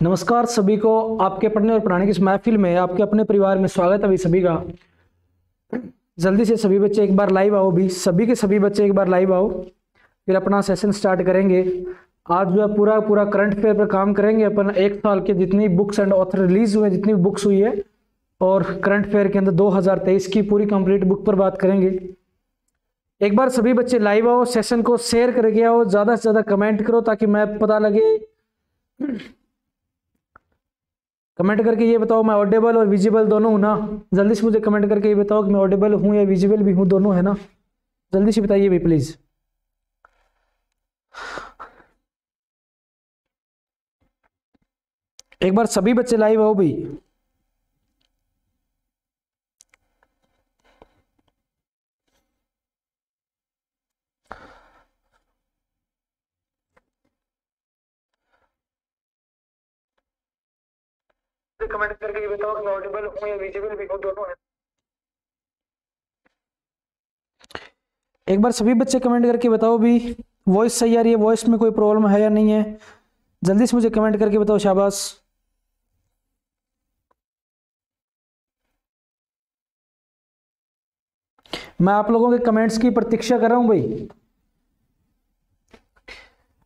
नमस्कार सभी को, आपके पढ़ने और पढ़ाने की महफिल में, आपके अपने परिवार में स्वागत है अभी सभी का। जल्दी से सभी बच्चे एक बार लाइव आओ भी सभी के सभी बच्चे एक बार लाइव आओ, फिर अपना सेशन स्टार्ट करेंगे। आज जो है पूरा पूरा करंट अफेयर पर काम करेंगे, अपन एक साल के जितनी बुक्स एंड ऑथर रिलीज़ हुए जितनी बुक्स हुई है, और करंट अफेयर के अंदर 2023 की पूरी कंप्लीट बुक पर बात करेंगे। एक बार सभी बच्चे लाइव आओ सेशन को शेयर करके आओ, ज़्यादा से ज़्यादा कमेंट करो ताकि मैं पता लगे कमेंट करके ये बताओ मैं ऑडिबल और विजिबल दोनों हूँ ना? जल्दी से मुझे कमेंट करके ये बताओ कि मैं ऑडिबल हूँ या विजिबल भी हूँ, दोनों है ना? जल्दी से बताइए भाई प्लीज़ एक बार सभी बच्चे लाइव हो भाई। कमेंट करके ये बताओ मैं ऑडिबल हूँ या विजिबल भी हूँ, दोनों है। एक बार सभी बच्चे कमेंट करके बताओ भी वॉइस सही आ रही है वॉइस में कोई प्रॉब्लम है या नहीं है? जल्दी से मुझे कमेंट करके बताओ, शाबाश। मैं आप लोगों के कमेंट्स की प्रतीक्षा कर रहा हूँ भाई।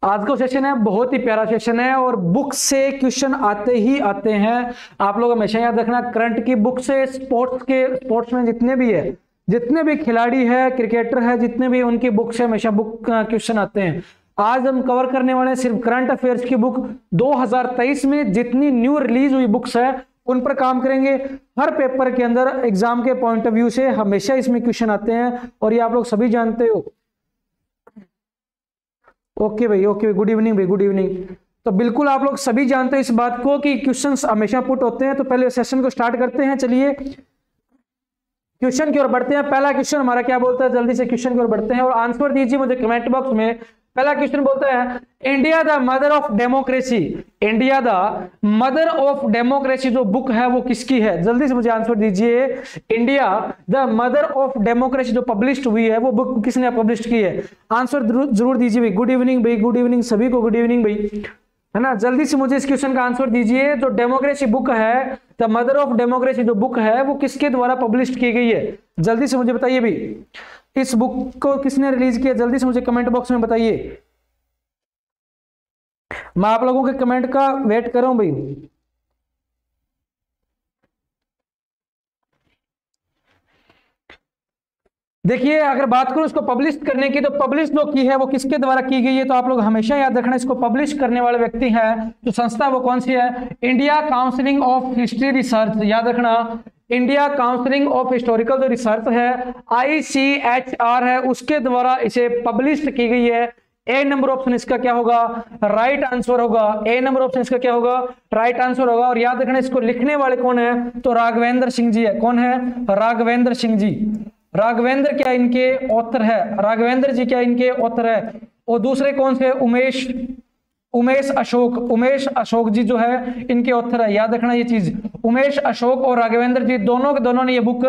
आज का सेशन है, बहुत ही प्यारा सेशन है और बुक से क्वेश्चन आते ही आते हैं। आप लोग हमेशा याद रखना करंट की बुक से स्पोर्ट्स के स्पोर्ट्स में जितने भी है, जितने भी खिलाड़ी है क्रिकेटर है, जितने भी उनकी बुक से हमेशा बुक क्वेश्चन आते हैं। आज हम कवर करने वाले सिर्फ़ करंट अफेयर्स की बुक 2023 में जितनी न्यू रिलीज़ हुई बुक्स है, उन पर काम करेंगे। हर पेपर के अंदर एग्ज़ाम के पॉइंट ऑफ़ व्यू से हमेशा इसमें क्वेश्चन आते हैं। और ये आप लोग सभी जानते हो ओके भाई ओके भाई गुड इवनिंग भाई गुड इवनिंग तो बिल्कुल आप लोग सभी जानते हैं इस बात को कि क्वेश्चन हमेशा पुट होते हैं तो पहले सेशन को स्टार्ट करते हैं, चलिए. क्वेश्चन की ओर बढ़ते हैं. पहला क्वेश्चन हमारा क्या बोलता है? जल्दी से क्वेश्चन की ओर बढ़ते हैं और आंसर दीजिए मुझे कमेंट बॉक्स में. पहला क्वेश्चन बोलता है India the mother of democracy India the mother of democracy जो बुक है वो किसकी है? जल्दी से मुझे आंसर दीजिए. India the mother of democracy जो पब्लिश हुई है, वो बुक किसने पब्लिश की है? आंसर ज़रूर दीजिए भाई. गुड इवनिंग भाई गुड इवनिंग सभी को गुड इवनिंग भाई. है ना? जल्दी से मुझे इस क्वेश्चन का आंसर दीजिए. जो डेमोक्रेसी बुक है द मदर ऑफ़ डेमोक्रेसी जो बुक है, वो किसके द्वारा पब्लिश की गई है? जल्दी से मुझे बताइए भाई. इस बुक को किसने रिलीज़ किया? जल्दी से मुझे कमेंट बॉक्स में बताइए। मैं आप लोगों के कमेंट का वेट कर रहा हूँ भाई। देखिए, अगर बात करूँ इसको पब्लिश करने की तो पब्लिश जो की है, वो किसके द्वारा की गई है? तो आप लोग हमेशा याद रखना, इसको पब्लिश करने वाले व्यक्ति हैं, जो संस्था वो कौन सी है? India counselling of history research याद रखना इंडिया काउंसिलिंग ऑफ़ हिस्टोरिकल जो रिसर्च है आईसीएचआर है, उसके द्वारा इसे पब्लिश की गई है। ए नंबर ऑप्शन इसका क्या होगा? राइट आंसर होगा। ए नंबर ऑप्शन इसका क्या होगा? राइट आंसर होगा। और याद रखना, इसको लिखने वाले कौन है? तो राघवेंद्र सिंह जी है। कौन है? राघवेंद्र सिंह जी। राघवेंद्र क्या इनके ऑथर है? राघवेंद्र जी क्या इनके ऑथर है? और दूसरे कौन से उमेश उमेश अशोक। उमेश अशोक जी जो है, इनके ऑथर है। याद रखना ये चीज़। उमेश अशोक और राघवेंद्र जी दोनों के दोनों ने ये बुक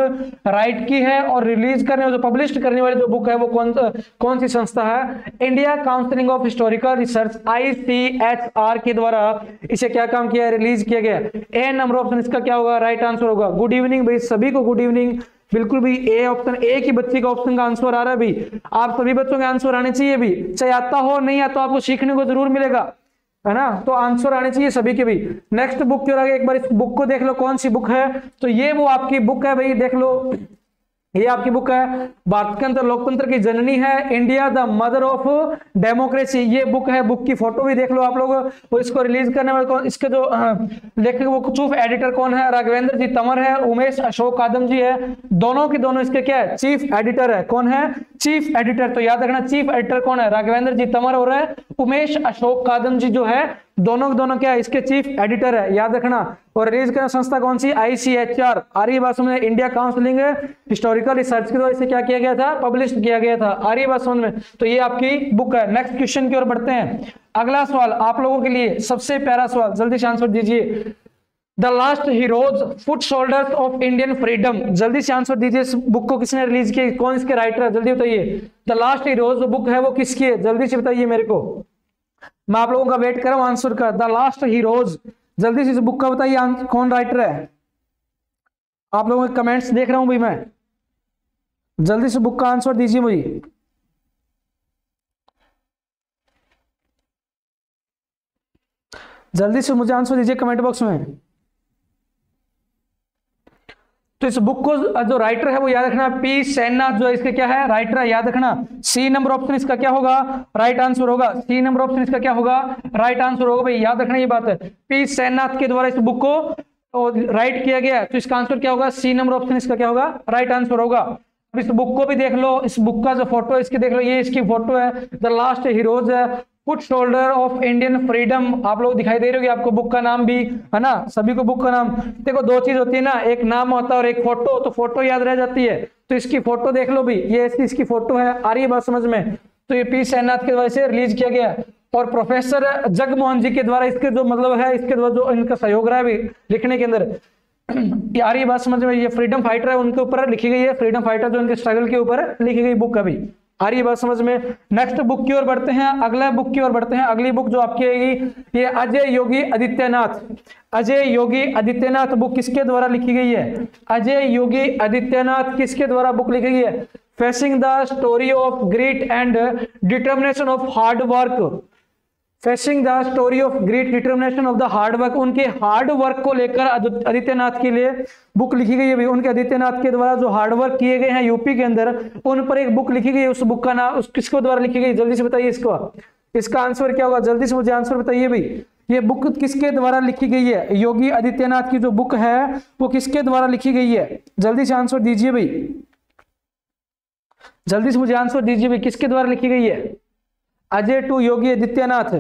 राइट की है और रिलीज़ करने जो पब्लिश करने वाली जो बुक है, वो कौन कौन सी संस्था है? India counselling of historical research ICHR के द्वारा इसे क्या काम किया रिलीज़ किया गया ए नंबर ऑप्शन इसका क्या होगा? राइट आंसर होगा। गुड इवनिंग भाई, सभी को गुड इवनिंग बिल्कुल भी ए ऑप्शन ए की बच्चे का ऑप्शन का आंसर आ रहा है भी आप सभी बच्चों के आंसर आने चाहिए भी चाहे आता हो, नहीं आता आपको सीखने को ज़रूर मिलेगा। है ना? तो आंसर आने चाहिए सभी के भी नेक्स्ट बुक क्यों एक बार इस बुक को देख लो, कौन सी बुक है? तो ये वो आपकी बुक है भाई, देख लो। ये आपकी बुक है भारत के अंदर लोकतंत्र की जननी है, India the mother of democracy. ये बुक है, बुक की फ़ोटो भी देख लो आप लोग इसको रिलीज़ करने वाले कौन, इसके जो लेखक वो चीफ एडिटर कौन है, राघवेंद्र जी तमर है, उमेश अशोक कादम जी है, दोनों के दोनों इसके क्या है, चीफ एडिटर है। कौन है? चीफ एडिटर तो याद रखना, चीफ एडिटर कौन है? राघवेंद्र जी तमर और है, उमेश अशोक कादम जी जो है दोनों के दोनों क्या है? इसके चीफ एडिटर है। याद रखना, और रिलीज़ करना संस्था कौन सी? आईसीएचआर आर्य भाषण में इंडिया काउंसिलिंग हिस्टोरिकल रिसर्च के द्वारा इसे क्या किया गया था? पब्लिश किया गया था। आर्य भाषण में। तो ये आपकी बुक है। नेक्स्ट क्वेश्चन की ओर बढ़ते हैं। अगला सवाल आप लोगों के लिए सबसे प्यारा सवाल। जल्दी से आंसर दीजिए। The last heroes foot soldiers of Indian freedom जल्दी से आंसर दीजिए इस बुक को किसने रिलीज़ किया? कौन इसके राइटर है? जल्दी बताइए। द लास्ट हीरोज बुक है, वो किसकी है? जल्दी से बताइए मेरे को। मैं आप लोगों का वेट कर रहा हूँ आंसर का द लास्ट हीरोज जल्दी से इस बुक का बताइए कौन राइटर है? आप लोगों के कमेंट्स देख रहा हूँ भाई मैं। जल्दी से बुक का आंसर दीजिए मुझे। जल्दी से मुझे आंसर दीजिए कमेंट बॉक्स में। तो इस बुक को जो राइटर है वो याद रखना। पी सैननाथ जो इसके क्या है? राइटर है, याद रखना। सी नंबर ऑप्शन इसका क्या होगा? राइट आंसर होगा। सी नंबर ऑप्शन इसका क्या होगा? राइट आंसर होगा। भाई, याद रखना ये बात। है पी सैननाथ के द्वारा इस बुक को राइट किया गया। तो इसका आंसर क्या होगा? सी नंबर ऑप्शन इसका क्या होगा? राइट आंसर होगा। इस बुक को भी देख लो। इस बुक का जो फ़ोटो है, इसकी देख लो। ये इसकी फ़ोटो है। द लास्ट हीरोज है। Foot soldier of Indian freedom आप लोग दिखाई दे रहे हो आपको बुक का नाम भी, है ना? सभी को बुक का नाम। देखो, दो चीज़ होती है ना, एक नाम होता है और एक फ़ोटो तो फ़ोटो याद रह जाती है। तो इसकी फ़ोटो देख लो भी। ये इसकी फ़ोटो है, आ रही है बात समझ में? तो ये पी सैनाथ के द्वारा से रिलीज़ किया गया। और प्रोफेसर जगमोहन जी के द्वारा इसके जो मतलब है, इसके द्वारा जो इनका सहयोग रहा है लिखने के अंदर। यार ये बात समझ में? ये फ्रीडम फाइटर है, उनके ऊपर लिखी गई है। फ्रीडम फाइटर जो उनके स्ट्रगल के ऊपर लिखी गई बुक अभी आ रही बात समझ में। नेक्स्ट बुक की ओर बढ़ते हैं, अगला बुक की ओर बढ़ते हैं। अगली बुक जो आपकी आएगी, ये अजय योगी आदित्यनाथ। अजय योगी आदित्यनाथ बुक किसके द्वारा लिखी गई है? अजय योगी आदित्यनाथ किसके द्वारा बुक लिखी गई है? Facing the story of grit and determination of hard work facing the story of great determination of the hard work उनके हार्ड वर्क को लेकर आदित्यनाथ के लिए बुक लिखी गई है उनके आदित्यनाथ के द्वारा जो हार्ड वर्क किए गए हैं यूपी के अंदर, उन पर एक बुक लिखी गई उस बुक का नाम किसको द्वारा लिखी गई? जल्दी से बताइए इसको। इसका आंसर क्या होगा? जल्दी से मुझे आंसर बताइए भाई। ये बुक किसके द्वारा लिखी गई है? योगी आदित्यनाथ की जो बुक है, वो किसके द्वारा लिखी गई है? जल्दी से आंसर दीजिए भाई। जल्दी से मुझे आंसर दीजिए भाई। किसके द्वारा लिखी गई है? अजय टू योगी आदित्यनाथ।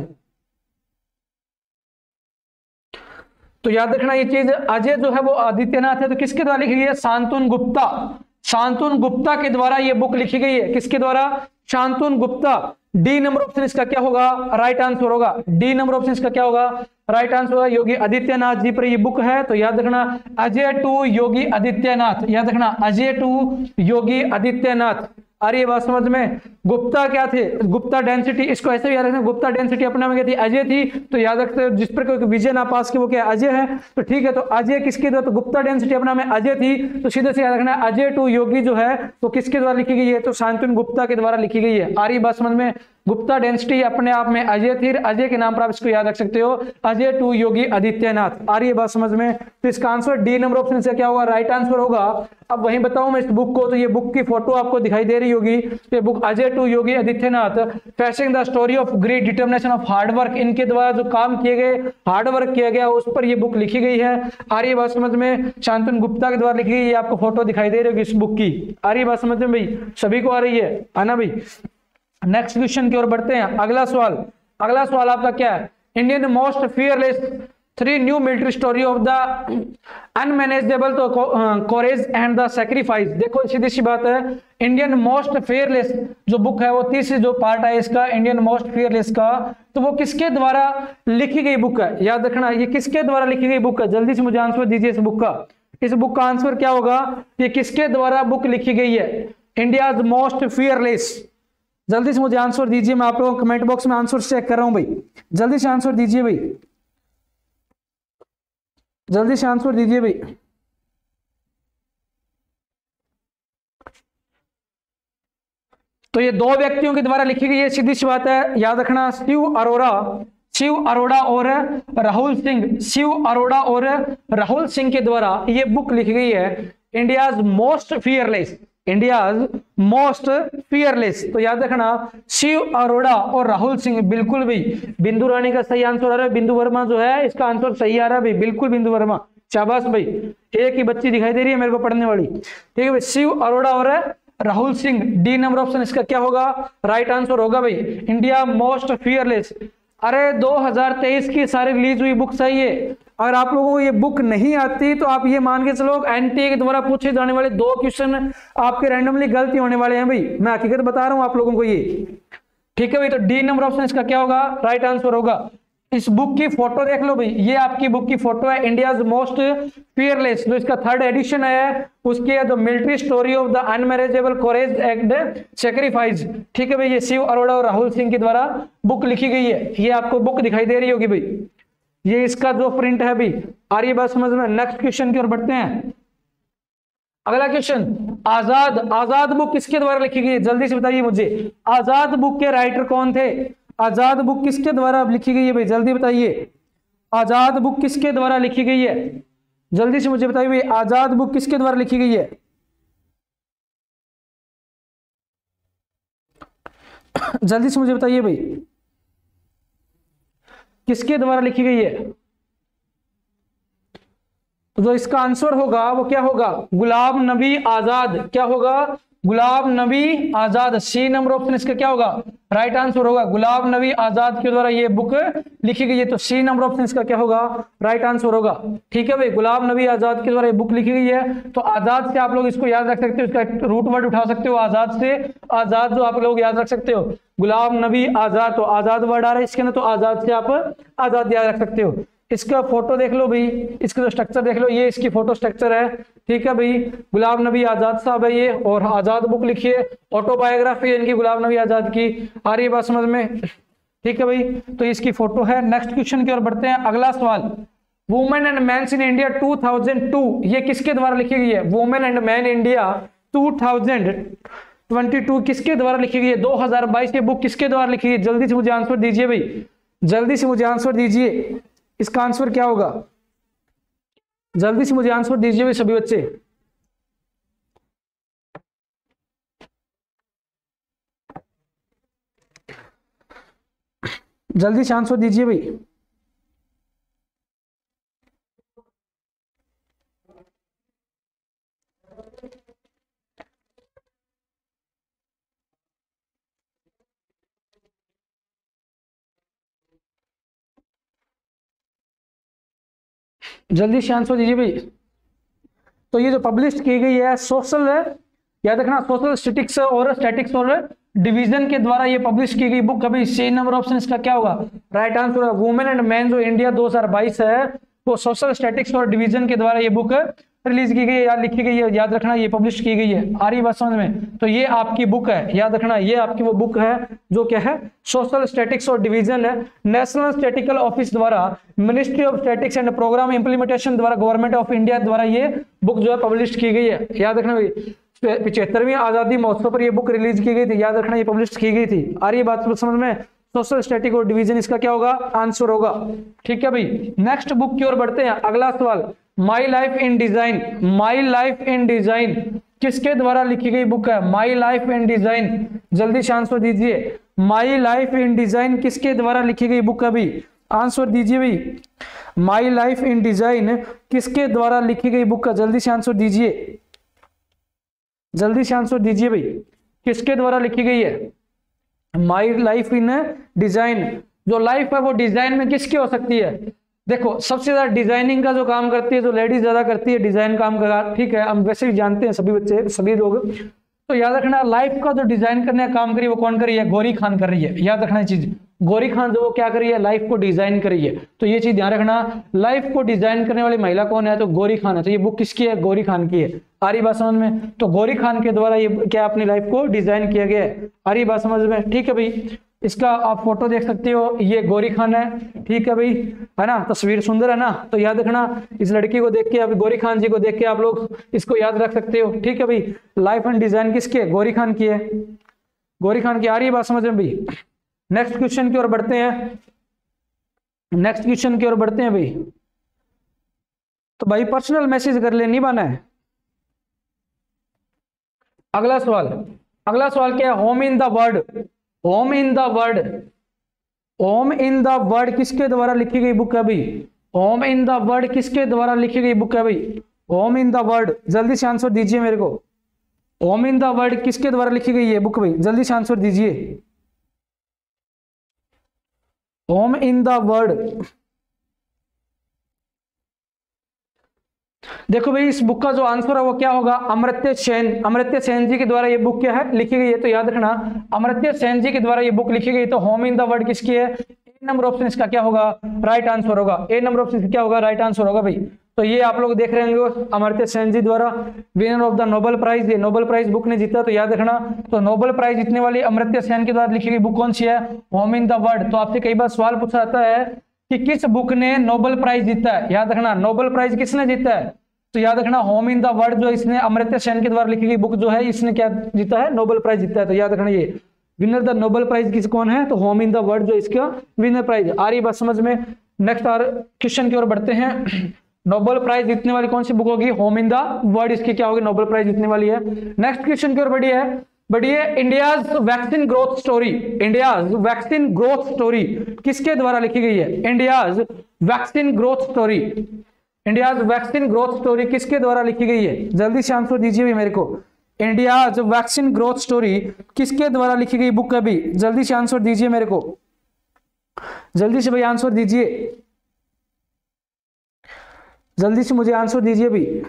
तो याद रखना ये चीज़, अजय जो है वो आदित्यनाथ है तो किसके द्वारा लिखी गई है? शांतुन गुप्ता। शांतुन गुप्ता के द्वारा ये बुक लिखी गई है। किसके द्वारा? Shantanu Gupta. D number option इसका क्या होगा? राइट आंसर होगा। डी नंबर ऑप्शन इसका क्या होगा? राइट आंसर होगा योगी आदित्यनाथ जी पर ये बुक है। तो याद रखना, अजय टू योगी आदित्यनाथ। याद रखना, अजय टू योगी आदित्यनाथ। आ रही है बात समझ में। गुप्ता क्या थे? गुप्ता डेंसिटी इसको ऐसे भी याद रखना। गुप्ता डेंसिटी अपने में क्या थी? अजय थी। तो याद रखते हो, जिस पर कोई विजय ना पास के वो क्या अजय है। तो ठीक है तो अजय किसके द्वारा? तो गुप्ता डेंसिटी अपना में अजय थी। तो सीधे से याद रखना, अजय टू योगी जो है, वो तो किसके द्वारा लिखी गई है? तो शांतनु गुप्ता के द्वारा लिखी गई है। आ रही बात समझ में? गुप्ता डेंसिटी अपने आप में अजय थी अजय के नाम पर आप इसको याद रख सकते हो। अजय टू योगी आदित्यनाथ। आ रही है बात समझ में? तो इसका आंसर डी नंबर ऑप्शन से क्या होगा? राइट आंसर होगा। अब वहीं बताऊँ मैं इस बुक को तो ये बुक की फ़ोटो आपको दिखाई दे रही होगी। तो ये book Ajay to Yogi Adityanath. Facing the story of great determination of hard work इनके द्वारा जो काम किए गए हार्डवर्क किया गया, उस पर यह बुक लिखी गई है। आ रही बात समझ में? शांतन गुप्ता के द्वारा लिखी गई आपको फ़ोटो दिखाई दे रही होगी इस बुक की। आ रही बात समझ में भाई? सभी को आ रही है? आना भाई? नेक्स्ट क्वेश्चन की ओर बढ़ते हैं। अगला सवाल अगला सवाल आपका क्या है? Indian most fearless three new military story of the unmanageable तो कोरेज एंड द सेक्रीफाइस देखो सीधी सी बात है इंडियन मोस्ट फेयरलेस जो बुक है, वो तीसरी जो पार्ट है इसका इंडियन मोस्ट फेयरलेस का तो वो किसके द्वारा लिखी गई बुक है? याद रखना, ये किसके द्वारा लिखी गई बुक है? जल्दी से मुझे आंसर दीजिए इस बुक का। इस बुक का आंसर क्या होगा? ये किसके द्वारा बुक लिखी गई है? इंडिया मोस्ट फियरलेस जल्दी से मुझे आंसर दीजिए, मैं आप लोगों को कमेंट बॉक्स में आंसर चेक कर रहा हूँ भाई। जल्दी से आंसर दीजिए भाई। जल्दी से आंसर दीजिए भाई। तो ये दो व्यक्तियों के द्वारा लिखी गई है सीधी सी बात है, याद रखना, शिव अरोड़ा शिव अरोड़ा और राहुल सिंह। शिव अरोड़ा और राहुल सिंह के द्वारा ये बुक लिखी गई है India's most fearless India most fearless तो याद रखना, शिव, अरोड़ा और राहुल सिंह बिल्कुल भी बिंदु रानी का सही आंसर आ रहा है। बिंदु वर्मा जो है, इसका आंसर सही आ रहा है बिल्कुल बिंदु वर्मा। शाबाश भाई। एक ही बच्ची दिखाई दे रही है मेरे को पढ़ने वाली। ठीक है भाई, शिव, अरोड़ा और Rahul Singh D number option इसका क्या होगा? राइट आंसर होगा भाई। इंडिया मोस्ट फियरलेस अरे 2023 की सारी रिलीज़ हुई बुक चाहिए अगर आप लोगों को ये बुक नहीं आती तो आप ये मान के चलो, एनटीए के द्वारा पूछे जाने वाले दो क्वेश्चन आपके रैंडमली गलती होने वाले हैं भाई। मैं हकीकत बता रहा हूँ आप लोगों को ये। ठीक है भाई तो डी नंबर ऑप्शन इसका क्या होगा? राइट आंसर होगा। इस बुक की फ़ोटो देख लो भाई। ये आपकी बुक की फ़ोटो है इंडिया मोस्ट फियरलेस जो इसका थर्ड एडिशन है, उसकी जो military story of the unmarriageable courage and sacrifice ठीक है भाई, ये शिव अरोड़ा और राहुल सिंह के द्वारा बुक लिखी गई है। ये आपको बुक दिखाई दे रही होगी भाई। ये इसका जो प्रिंट है अभी आ रही बात समझ में नेक्स्ट क्वेश्चन की ओर बढ़ते हैं। अगला क्वेश्चन आज़ाद आज़ाद बुक किसके द्वारा लिखी गई जल्दी से बताइए मुझे। आज़ाद बुक के राइटर कौन थे? आज़ाद बुक किसके द्वारा लिखी गई है भाई? जल्दी बताइए। आज़ाद बुक किसके द्वारा लिखी गई है? जल्दी से मुझे बताइए भाई, आज़ाद बुक किसके द्वारा लिखी गई है? जल्दी से मुझे बताइए भाई। किसके द्वारा लिखी गई है? तो जो इसका आंसर होगा, वो क्या होगा? गुलाम नबी आज़ाद। क्या होगा? गुलाब नबी आज़ाद सी नंबर ऑप्शन इसका क्या होगा? राइट आंसर होगा। गुलाब नबी आज़ाद के द्वारा ये बुक लिखी गई है तो सी नंबर ऑप्शन इसका क्या होगा? राइट आंसर होगा। ठीक है भाई, गुलाब नबी आज़ाद के द्वारा ये बुक लिखी गई है तो आज़ाद से आप लोग इसको याद रख सकते हो, इसका रूट वर्ड उठा सकते हो आज़ाद से। आज़ाद जो आप लोग याद रख सकते हो, गुलाब नबी आज़ाद तो आज़ाद वर्ड आ रहा है इसके अंदर तो आज़ाद से आप आज़ाद याद रख सकते हो। इसका फ़ोटो देख लो भाई, इसका जो स्ट्रक्चर देख लो, ये इसकी फ़ोटो स्ट्रक्चर है। ठीक है भाई गुलाम नबी आज़ाद साहब है ये, और आज़ाद बुक लिखिए ऑटोबायोग्राफी है इनकी, गुलाब नबी आज़ाद की। आ रही है बात समझ में? ठीक है भाई तो इसकी फ़ोटो है। नेक्स्ट क्वेश्चन की ओर बढ़ते हैं। अगला सवाल वुमेन एंड मैं इन इंडिया 2002 ये किसके द्वारा लिखी गई है? वुमेन एंड मैन इंडिया 2022 किसके द्वारा लिखी गई है? 2022 ये बुक किसके द्वारा लिखी गई जल्दी से मुझे आंसर दीजिए भाई। जल्दी से मुझे आंसर दीजिए। इसका आंसर क्या होगा? जल्दी से मुझे आंसर दीजिए भाई सभी बच्चे। जल्दी से आंसर दीजिए भाई। जल्दी से आंसर दीजिए भाई। तो ये जो पब्लिश की गई है सोशल याद रखना सोशल स्टेटिक्स और स्टैटिक्स और डिवीज़न के द्वारा ये पब्लिश की गई बुक अभी सी नंबर ऑप्शन इसका क्या होगा? Right answer women and men जो इंडिया 2022 है, वो सोशल स्टैटिक्स और डिवीज़न के द्वारा ये बुक रिलीज़ की गई है या लिखी गई है, याद रखना, ये पब्लिश की गई है, आ रही बात समझ में? तो ये आपकी बुक है, याद रखना, ये आपकी वो बुक है, जो क्या है? सोशल स्टैटिक्स और डिवीज़न है नेशनल स्टेटिकल ऑफ़िस द्वारा ministry of statics and programme implementation द्वारा गवर्नमेंट ऑफ़ इंडिया द्वारा ये बुक जो है पब्लिश की गई है। याद रखना पिछहत्तरवीं आज़ादी महोत्सव पर यह बुक रिलीज़ की गई थी, याद रखना, ये पब्लिश की गई थी। आ रही बात समझ में? सोशल स्टैटिक और डिवीज़न इसका क्या होगा? आंसर होगा। ठीक है भाई नेक्स्ट बुक की ओर बढ़ते हैं। अगला सवाल my life in design my life in design किसके द्वारा लिखी गई बुक है? माई लाइफ इन डिज़ाइन जल्दी से आंसर दीजिए। माई लाइफ इन डिज़ाइन किसके द्वारा लिखी गई बुक अभी? आंसर दीजिए भाई। माई लाइफ इन डिज़ाइन किसके द्वारा लिखी गई बुक का जल्दी से आंसर दीजिए। जल्दी से आंसर दीजिए भाई। किसके द्वारा लिखी गई है? माई लाइफ इन डिज़ाइन जो लाइफ है वो डिज़ाइन में किसकी हो सकती है? देखो, सबसे ज़्यादा डिज़ाइनिंग का जो काम करती है, जो लेडीज़ ज़्यादा करती है डिज़ाइन काम का ठीक है, हम वैसे भी जानते हैं सभी बच्चे, सभी लोग। तो याद रखना लाइफ का जो डिज़ाइन करने का काम करी वो कौन कर रही है गौरी खान कर रही है। याद रखना चीज़। गौरी खान जो वो क्या करी है? लाइफ को डिज़ाइन करी है। तो ये चीज़ ध्यान रखना लाइफ को डिज़ाइन करने वाली महिला कौन है? तो गौरी खान है। तो ये बुक किसकी है? गौरी खान की है। आरी बात समझ में? तो गौरी खान के द्वारा ये क्या अपनी लाइफ को डिज़ाइन किया गया है? आरी बात समझ में? ठीक है भाई। इसका आप फ़ोटो देख सकते हो, ये गौरी खान है, ठीक है भाई, है ना, तस्वीर सुंदर है ना तो याद रखना, इस लड़की को देख के आप गौरी खान जी को देख के आप लोग इसको याद रख सकते हो, ठीक है भाई लाइफ एंड डिज़ाइन किसकी है? गौरी खान की है। गौरी खान की आ रही है बात समझ में भाई? नेक्स्ट क्वेश्चन की ओर बढ़ते हैं। नेक्स्ट क्वेश्चन की ओर बढ़ते हैं भाई। तो भाई पर्सनल मैसेज कर ले, नहीं बना है। अगला सवाल अगला सवाल क्या है? Home in the word home in the word. Home in the word किसके द्वारा लिखी गई बुक है भाई ओम इन द वर्ड किसके द्वारा लिखी गई बुक है भाई ओम इन द वर्ड। जल्दी से आंसर दीजिए मेरे को। ओम इन द वर्ड किसके द्वारा लिखी गई है बुक भाई जल्दी से आंसर दीजिए। Home in the word. देखो भाई, इस बुक का जो आंसर है वो क्या होगा? अमृत्य सेन अमृत्य सेन जी के द्वारा ये बुक क्या है? लिखी गई है तो याद रखना। अमृत्य सेन जी के द्वारा ये बुक लिखी गई तो होम इन द वर्ड किसकी है? ए नंबर ऑप्शन इसका क्या होगा? राइट आंसर होगा। ए नंबर ऑप्शन क्या होगा? राइट आंसर होगा भाई। तो ये आप लोग देख रहे होंगे अमृत्य सेन जी द्वारा winner of the Nobel prize ये नोबल प्राइज बुक ने जीता तो याद रखना। तो नोबल प्राइज जीतने वाली अमृत्य सेन के द्वारा लिखी गई बुक कौन सी है? होम इन द वर्ड तो आपसे कई बार सवाल पूछा जाता है कि किस बुक ने नोबेल प्राइज जीता है? याद रखना नोबेल प्राइज किसने जीता है? तो याद रखना होम इन द वर्ल्ड जो इसने अमृत्य सेन के द्वारा लिखी गई बुक जो है, इसने क्या जीता है? नोबेल प्राइज जीता है। तो याद रखना ये विनर द नोबेल प्राइज किस कौन है? तो होम इन द वर्ल्ड जो इसका विनर प्राइज आ रही बात समझ में? नेक्स्ट आर क्वेश्चन की ओर बढ़ते हैं। नोबेल प्राइज जीतने वाली कौन सी बुक होगी? होम इन द वर्ल्ड इसकी क्या होगी? नोबेल प्राइज जीतने वाली है। नेक्स्ट क्वेश्चन की ओर बढ़ी है बढ़िए India's vaccine growth story India's vaccine growth story किसके द्वारा लिखी गई है? India's vaccine growth story India's vaccine growth story किसके द्वारा लिखी गई है? जल्दी से आंसर दीजिए भी मेरे को। इंडियाज वैक्सीन ग्रोथ स्टोरी किसके द्वारा लिखी गई बुक अभी? जल्दी से आंसर दीजिए मेरे को। जल्दी से भाई आंसर दीजिए। जल्दी से मुझे आंसर दीजिए भाई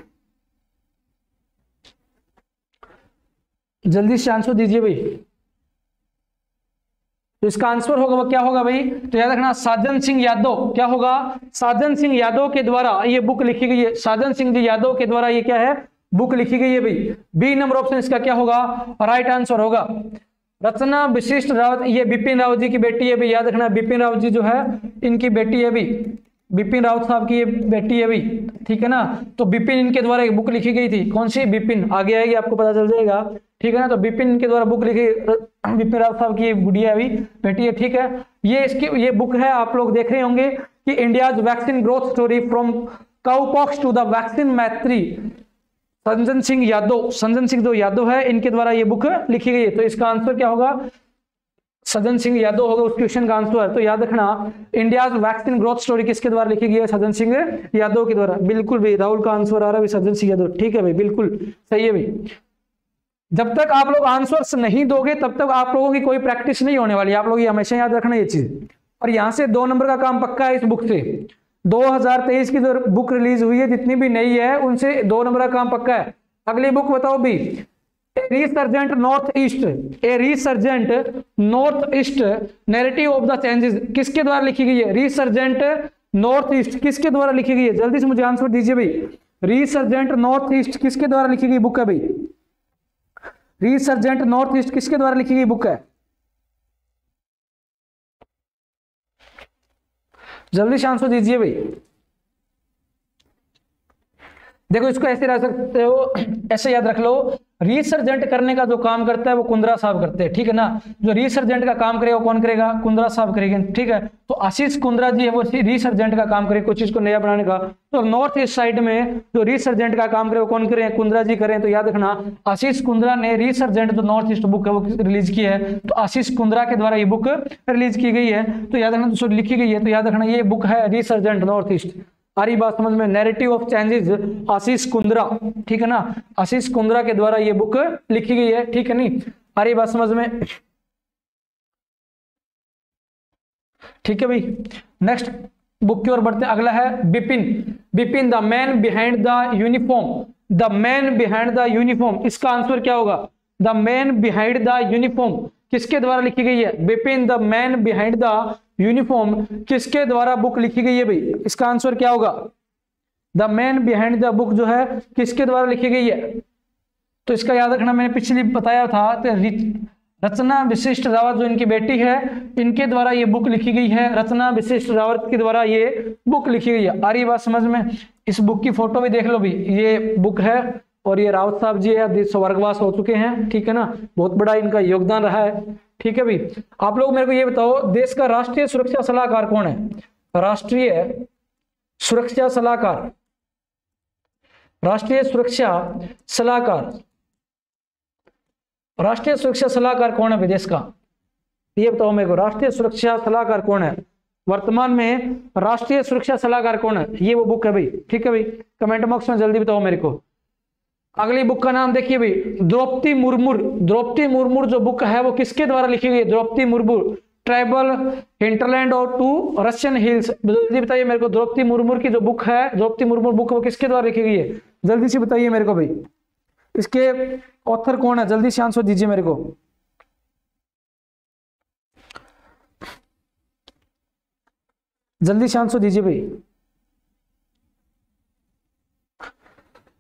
जल्दी से आंसर दीजिए भाई। तो इसका आंसर होगा, वो क्या होगा भाई? तो याद रखना साजन सिंह यादव, क्या होगा? साजन सिंह यादव के द्वारा, ये बुक लिखी गई है। साजन सिंह जी यादव के द्वारा ये क्या है? बुक लिखी गई है भाई। बी नंबर ऑप्शन इसका क्या होगा? राइट आंसर होगा। रचना विशिष्ट रावत ये बिपिन रावत जी की बेटी है भाई। याद रखना बिपिन रावत जी जो है, इनकी बेटी है भाई। बिपिन रावत साहब की ये बेटी है भाई ठीक है ना? तो बिपिन इनके द्वारा एक बुक लिखी गई थी। कौन सी? बिपिन। आगे आएगी, आपको पता चल जाएगा। ठीक है ना? तो बिपिन के द्वारा बुक लिखी बिपिन रावत साहब की गुड़िया अभी, बेटी है, ठीक है? ये इसकी, ये बुक है, आप लोग देख रहे होंगे कि India's vaccine growth story from cowpox to the vaccine Maitri. Sanjan Singh Yadav, Sanjan Singh जो यादव है, इनके द्वारा ये बुक लिखी गई है। तो इसका आंसर क्या होगा? सजन सिंह यादव होगा उस क्वेश्चन का आंसर तो याद रखना इंडिया वैक्सीन ग्रोथ स्टोरी किसके द्वारा लिखी गई है? सजन सिंह यादव के द्वारा। बिल्कुल भाई राहुल का आंसर आ रहा है सज्जन सिंह यादव। ठीक है भाई, बिल्कुल सही है भाई। जब तक आप लोग आंसर्स नहीं दोगे, तब तक आप लोगों की कोई प्रैक्टिस नहीं होने वाली। आप लोग ये हमेशा याद रखना ये चीज़। और यहाँ से दो नंबर का काम पक्का है इस बुक से। 2023 की जो बुक रिलीज़ हुई है, जितनी भी नई है, उनसे दो नंबर का काम पक्का है। अगली बुक बताओ भी। Resurgent north east a resurgent north east narrative of the changes किसके द्वारा लिखी गई है? रिसर्जेंट नॉर्थ ईस्ट किसके द्वारा लिखी गई है? जल्दी से मुझे आंसर दीजिए भाई। रिसर्जेंट नॉर्थ ईस्ट किसके द्वारा लिखी गई बुक है भाई? रिसर्जेंट नॉर्थ ईस्ट किसके द्वारा लिखी गई बुक है? जल्दी से आंसर दीजिए भाई। देखो, इसको ऐसे रख सकते हो, ऐसे याद रख लो। रिसर्जेंट करने का जो काम करता है, वो कुंद्रा साहब करते हैं, ठीक है ना? जो रिसर्जेंट का काम करेगा, वो कौन करेगा? कुंद्रा साहब करेंगे, ठीक है? तो आशीष कुंद्रा जी है, वो रिसर्जेंट का काम करेगा कुछ चीज़ को नया बनाने का। तो नॉर्थ ईस्ट साइड में जो रिसर्जेंट का काम करे वो कौन करें? कुंद्रा जी करें तो याद रखना, आशीष कुंद्रा ने रिसर्जेंट जो नॉर्थ ईस्ट बुक है, वो रिलीज़ की है। तो आशीष कुंद्रा के द्वारा ये बुक रिलीज़ की गई है। तो याद रखना लिखी गई है तो याद रखना, ये बुक है रिसर्जेंट नॉर्थ ईस्ट आ रही बात समझ में narrative of changes Ashish Kundra, ठीक है ना? आशीष कुंद्रा के द्वारा ये बुक लिखी गई है, ठीक है नहीं आ रही बात समझ में? ठीक है भाई। नेक्स्ट बुक की ओर बढ़ते हैं। अगला है Bipin. Bipin the man behind the uniform the man behind the uniform इसका आंसर क्या होगा? The man behind the uniform किसके द्वारा लिखी गई है? Bipin the man behind the uniform. किसके द्वारा बुक लिखी गई है भाई? इसका आंसर क्या होगा? The man behind the book जो है, किसके द्वारा लिखी गई है? तो इसका याद रखना, मैंने पिछली बताया था तो रचना विशिष्ट रावत जो इनकी बेटी है, इनके द्वारा ये बुक लिखी गई है। रचना विशिष्ट रावत के द्वारा ये बुक लिखी गई है। आ रही बात समझ में? इस बुक की फ़ोटो भी देख लो भी ये बुक है और ये रावत साहब जी है स्वर्गवास हो चुके हैं, ठीक है ना? बहुत बड़ा इनका योगदान रहा है, ठीक है भाई आप लोग मेरे को ये बताओ, देश का राष्ट्रीय सुरक्षा सलाहकार कौन है? राष्ट्रीय सुरक्षा सलाहकार। राष्ट्रीय सुरक्षा सलाहकार। राष्ट्रीय सुरक्षा सलाहकार कौन है विदेश का? ये बताओ मेरे को, राष्ट्रीय सुरक्षा सलाहकार कौन है? वर्तमान में राष्ट्रीय सुरक्षा सलाहकार कौन है? ये वो बुक है भाई, ठीक है भाई? कमेंट बॉक्स में जल्दी बताओ मेरे को। अगली बुक का नाम देखिए भाई द्रौपदी मुर्मू द्रौपदी मुर्मू जो बुक है वो किसके द्वारा लिखी गई द्रौपदी मुर्मू ट्राइबल हिंटरलैंड और टू रशियन हिल्स जल्दी बताइए मेरे को, द्रौपदी मुर्मू की जो बुक है, द्रौपदी मुर्मू बुक वो किसके द्वारा लिखी गई है? जल्दी से बताइए मेरे को भाई। इसके ऑथर कौन है? जल्दी से आंसर दीजिए मेरे को। जल्दी से आंसर दीजिए भाई।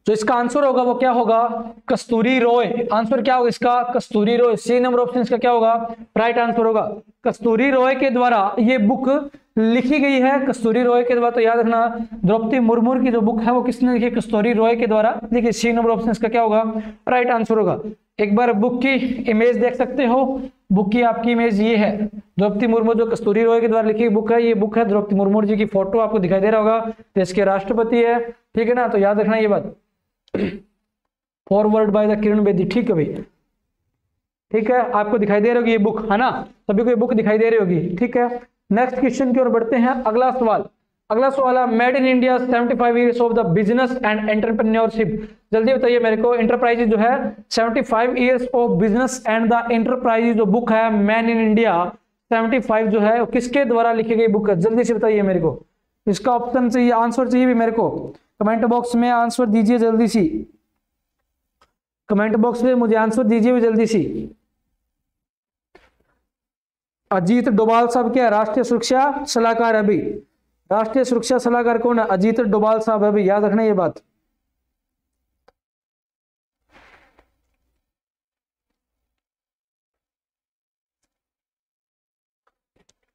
जो इसका आंसर होगा, वो क्या होगा? कस्तूरी रॉय। आंसर क्या होगा इसका? कस्तूरी रोय। सी नंबर ऑप्शन इसका क्या होगा? राइट आंसर होगा। कस्तूरी रॉय के द्वारा ये बुक लिखी गई है। कस्तूरी रॉय के द्वारा तो याद रखना, द्रौपदी मुर्मू की जो बुक है, वो किसने लिखी कस्तूरी रॉय के द्वारा देखिए सी नंबर ऑप्शन इसका क्या होगा? राइट आंसर होगा। एक बार बुक की इमेज देख सकते हो। बुक की आपकी इमेज ये है। द्रौपदी मुर्मू जो कस्तूरी रॉय के द्वारा लिखी बुक है, ये बुक है द्रौपदी मुर्मू जी की फ़ोटो आपको दिखाई दे रहा होगा। देश के राष्ट्रपति है। ठीक है ना? तो याद रखना ये बात। Forward by the Kiran Bedi ठीक है भाई? ठीक है? आपको दिखाई दे रही होगी ये बुक है ना? सभी को ये बुक दिखाई दे रही होगी। ठीक है? नेक्स्ट क्वेश्चन की ओर बढ़ते हैं। अगला सवाल। अगला सवाल है made in India 75 years of the business and entrepreneurship जल्दी बताइए मेरे को एंटरप्राइज जो है 75 years of business and the enterprise जो बुक है मैन इन इंडिया 75 जो है किसके द्वारा लिखी गई बुक है? जल्दी से बताइए मेरे को। इसका ऑप्शन चाहिए आंसर चाहिए भी मेरे को। कमेंट बॉक्स में आंसर दीजिए जल्दी सी। कमेंट बॉक्स में मुझे आंसर दीजिए जल्दी सी। अजीत डोभाल साहब क्या राष्ट्रीय सुरक्षा सलाहकार अभी। राष्ट्रीय सुरक्षा सलाहकार कौन है? अजीत डोभाल साहब अभी। याद रखना ये बात।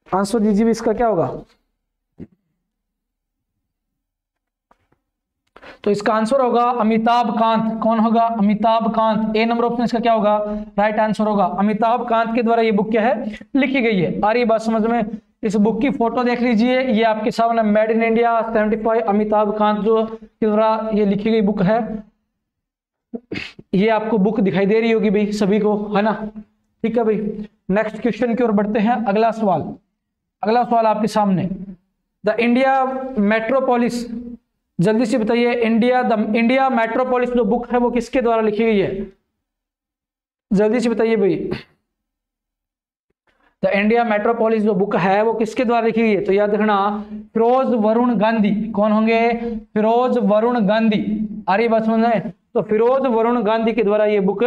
आंसर दीजिए भी इसका क्या होगा? तो इसका आंसर होगा अमिताभ कांत। कौन होगा? Amitabh Kant. A number option इसका क्या होगा? राइट आंसर होगा। अमिताभ कांत के द्वारा ये बुक क्या है? लिखी गई है। आ रही बात समझ में? इस बुक की फ़ोटो देख लीजिए। ये आपके सामने made in India 75 Amitabh Kant जो के द्वारा ये लिखी गई बुक है। ये आपको बुक दिखाई दे रही होगी भाई सभी को, है ना? ठीक है भाई। नेक्स्ट क्वेश्चन की ओर बढ़ते हैं। अगला सवाल। अगला सवाल आपके सामने। द इंडिया मेट्रोपोलिस जल्दी से बताइए, इंडिया द इंडिया मेट्रोपोलिस जो बुक है वो किसके द्वारा लिखी गई है? जल्दी से बताइए भाई। द इंडिया मेट्रोपोलिस जो बुक है वो किसके द्वारा लिखी गई है? तो याद रखना, फिरोज वरुण गांधी। कौन होंगे? फिरोज वरुण गांधी। आ रही बात समझ में तो फिरोज वरुण गांधी के द्वारा ये बुक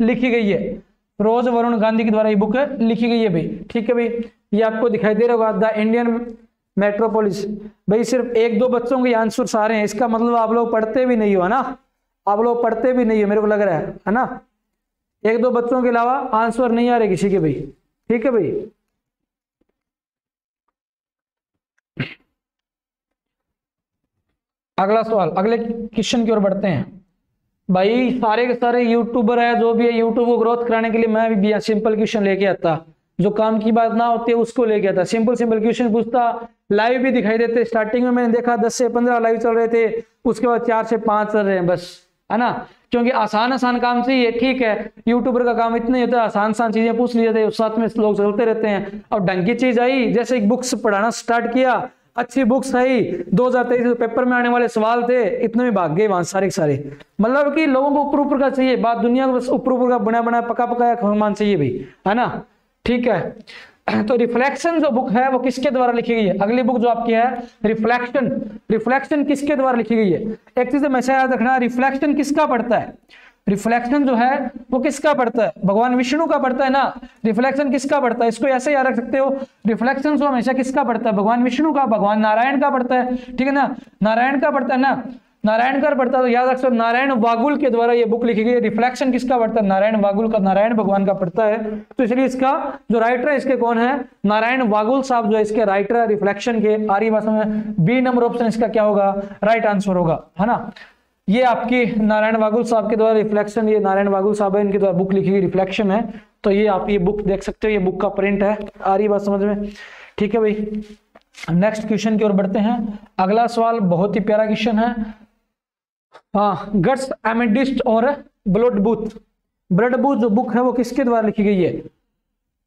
लिखी गई है। फिरोज वरुण गांधी के द्वारा ये बुक लिखी गई है भाई। ठीक है भाई, ये आपको दिखाई दे रहा होगा। द इंडियन मेट्रोपोलिस भाई, सिर्फ़ एक दो बच्चों के आंसर सारे हैं, इसका मतलब आप लोग पढ़ते भी नहीं हो, है ना? आप लोग पढ़ते भी नहीं हो, मेरे को लग रहा है है ना? एक दो बच्चों के अलावा आंसर नहीं आ रहे किसी के भाई। ठीक है भाई? अगला सवाल, अगले क्वेश्चन की ओर बढ़ते हैं। भाई, सारे के सारे यूट्यूबर है, जो भी है यूट्यूब को ग्रोथ कराने के लिए मैं भी सिंपल क्वेश्चन लेके आता। जो काम की बात ना होती है, उसको लेके आता सिंपल सिंपल क्वेश्चन पूछता लाइव भी दिखाई देते। स्टार्टिंग में मैंने देखा दस से पंद्रह लाइव चल रहे थे, उसके बाद चार से पाँच चल रहे हैं, बस, है ना? क्योंकि आसान आसान काम चाहिए ठीक है। यूट्यूबर का काम इतना ही होता है, आसान आसान चीज़ें पूछ ली जाती है साथ में लोग चलते रहते हैं। और ढंग की चीज़ आई, जैसे एक बुक्स पढ़ाना स्टार्ट किया, अच्छी बुक्स आई, दो हज़ार तेईस में पेपर में आने वाले सवाल थे, इतने में भाग गए वहाँ सारे सारे। मतलब कि लोगों को ऊपर ऊपर का चाहिए, बात दुनिया को ऊपर ऊपर का बना बना पका पकाया खान चाहिए भाई, है ना? ठीक है? तो रिफ्लेक्शन जो बुक है, वो किसके द्वारा लिखी गई है? अगली बुक जो आपकी है रिफ्लेक्शन रिफ्लेक्शन किसके द्वारा लिखी गई है? एक चीज़ हमेशा याद रखना रिफ्लेक्शन किसका पड़ता है? रिफ्लेक्शन जो है, वो किसका पड़ता है? भगवान विष्णु का पड़ता है ना? रिफ्लेक्शन किसका पड़ता है? इसको ऐसे याद रख सकते हो। रिफ्लेक्शन हमेशा किसका पड़ता है? भगवान विष्णु का, भगवान नारायण का पड़ता है। ठीक है ना? नारायण का पड़ता है ना? नारायण का पढ़ता तो याद रख सकते नारायण वागुल के द्वारा ये बुक लिखी गई है। रिफ्लेक्शन किसका पढ़ता है? नारायण वागुल का, नारायण भगवान का पढ़ता है। तो इसलिए इसका जो राइटर है, इसके कौन है? नारायण वागुल साहब जो इसके राइटर है रिफ्लेक्शन के। आर्य भाषा में बी नंबर ऑप्शन इसका क्या होगा? राइट आंसर होगा, है ना? ये आपकी नारायण वागुल साहब के द्वारा रिफ्लेक्शन ये नारायण वागुल साहब है, इनके द्वारा बुक लिखी गई रिफ्लेक्शन है। तो ये आप ये बुक देख सकते हो, ये बुक का प्रिंट है आ रही बात समझ में। ठीक है भाई नेक्स्ट क्वेश्चन की ओर बढ़ते हैं। अगला सवाल बहुत ही प्यारा क्वेश्चन हाँ। गट्स एमेडिस्ट और ब्लड बूथ ब्लड बूथ जो बुक है वो किसके द्वारा लिखी गई है?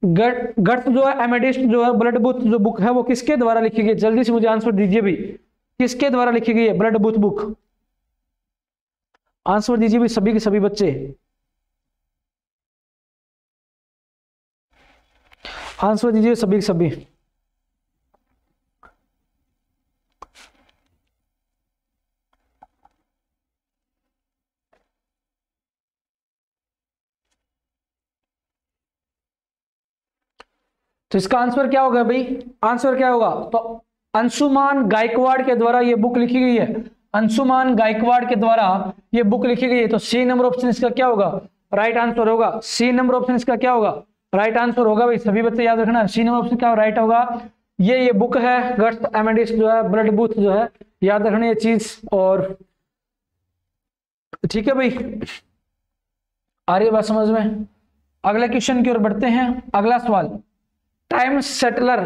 गट गट्स जो है एमेडिस्ट जो है ब्लड बूथ जो बुक है वो किसके द्वारा लिखी गई जल्दी से मुझे आंसर दीजिए भी। किसके द्वारा लिखी गई है ब्लड बूथ बुक आंसर दीजिए भी सभी के सभी बच्चे। आंसर दीजिए सभी के सभी। तो इसका आंसर क्या होगा भाई? आंसर क्या होगा? तो अंशुमान गायकवाड़ के द्वारा ये बुक लिखी गई है। अंशुमान गायकवाड़ के द्वारा ये बुक लिखी गई है। तो सी नंबर ऑप्शन इसका क्या होगा? राइट आंसर होगा। सी नंबर ऑप्शन इसका क्या होगा? राइट आंसर होगा भाई। सभी बच्चे याद रखना। सी नंबर ऑप्शन क्या राइट होगा। ये ये बुक है। गट्स एमेडिस जो है ब्लड बूथ जो है, याद रखना ये चीज़। और ठीक है भाई। आ रही बात समझ में? अगले क्वेश्चन की ओर बढ़ते हैं। अगला सवाल। Time settler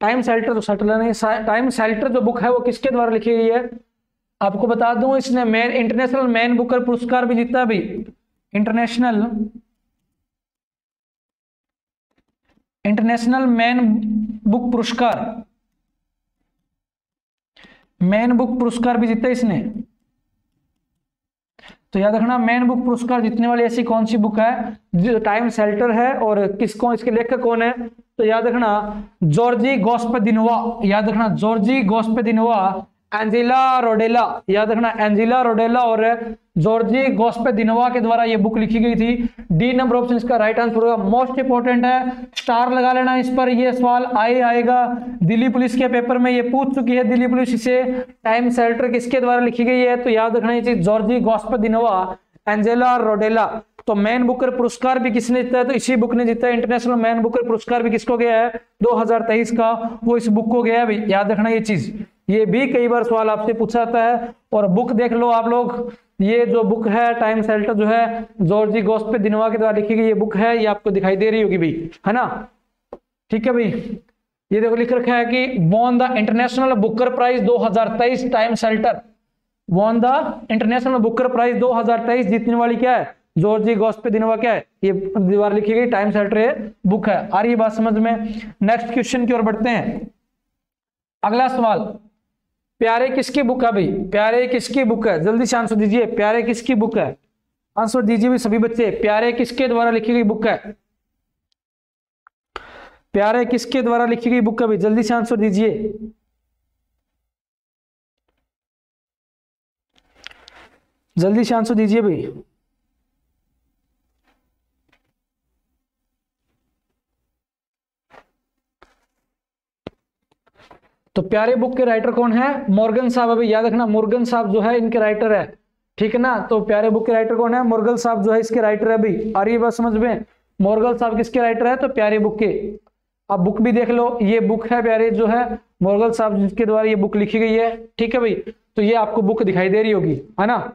time shelter settler नहीं टाइम सेल्टर जो बुक है वो किसके द्वारा लिखी गई है? आपको बता दूँ, इसने मैन इंटरनेशनल मैन बुकर पुरस्कार भी जीता भाई इंटरनेशनल इंटरनेशनल मैन बुक पुरस्कार। मैन बुक पुरस्कार भी जीता इसने। तो याद रखना मेन बुक पुरस्कार जीतने वाली ऐसी कौन सी बुक है? टाइम सेल्टर है और किसको इसके लेखक कौन है? तो याद रखना जॉर्जी गोस्पेदिनोवा याद रखना जॉर्जी गोस्पेदिनोवा एंजिला रोडेला याद रखना एंजिला रोडेला और जॉर्जी गोस्पेदिनोवा के द्वारा ये बुक लिखी गई थी। डी नंबर ऑप्शन इसका राइट आंसर होगा। मोस्ट इंपोर्टेंट है स्टार लगा लेना इस पर, ये सवाल आए, आएगा। दिल्ली पुलिस के पेपर में ये पूछ चुकी है दिल्ली पुलिस, इसे टाइम सेल्टर किसके द्वारा लिखी गई है? तो याद रखना ये चीज़ जॉर्जी गोस्पेदिनोवा एंजेला रोडेला तो मैन बुकर पुरस्कार भी किसने जीता है? तो इसी बुक ने जीता है। इंटरनेशनल मैन बुकर पुरस्कार भी किसको गया है? 2023 का, वो इस बुक को गया है। याद रखना ये चीज़। ये भी कई बार सवाल आपसे पूछा जाता है। और बुक देख लो आप लोग, ये जो बुक है टाइम सेल्टर जो है जॉर्जी गोस्ट पे दिनवा के द्वारा लिखी गई ये बुक है, ये आपको दिखाई दे रही होगी भाई, है ना? ठीक है भाई? ये देखो, लिख रखा है कि won the international Booker prize 2023 time shelter won the international Booker prize 2023 जीतने वाली क्या है? जॉर्जी गोस्ट पे दिनवा क्या है? ये दीवार लिखी गई टाइम सेल्टर बुक है। आ रही बात समझ में। नेक्स्ट क्वेश्चन की ओर बढ़ते हैं। अगला सवाल। प्यारे किसकी बुक है भाई? प्यारे किसकी बुक है? जल्दी से आंसर दीजिए। प्यारे किसकी बुक है? आंसर दीजिए भी सभी बच्चे। प्यारे किसके द्वारा लिखी गई बुक है? प्यारे किसके द्वारा लिखी गई बुक है भाई? जल्दी से आंसर दीजिए। जल्दी से आंसर दीजिए भाई। तो प्यारे बुक के राइटर कौन है? मोर्गन साहब, अभी याद रखना, मोर्गन साहब जो है इनके राइटर है, ठीक है ना? तो प्यारे बुक के राइटर कौन है? मोरगल साहब जो है इसके राइटर है अभी। आ रही बात समझ में? मोरगल साहब किसके राइटर है? तो प्यारे बुक के। अब बुक भी देख लो, ये बुक है प्यारे जो है मोरगल साहब जिसके द्वारा ये बुक लिखी गई है, ठीक है भाई? तो ये आपको बुक दिखाई दे रही होगी, है ना?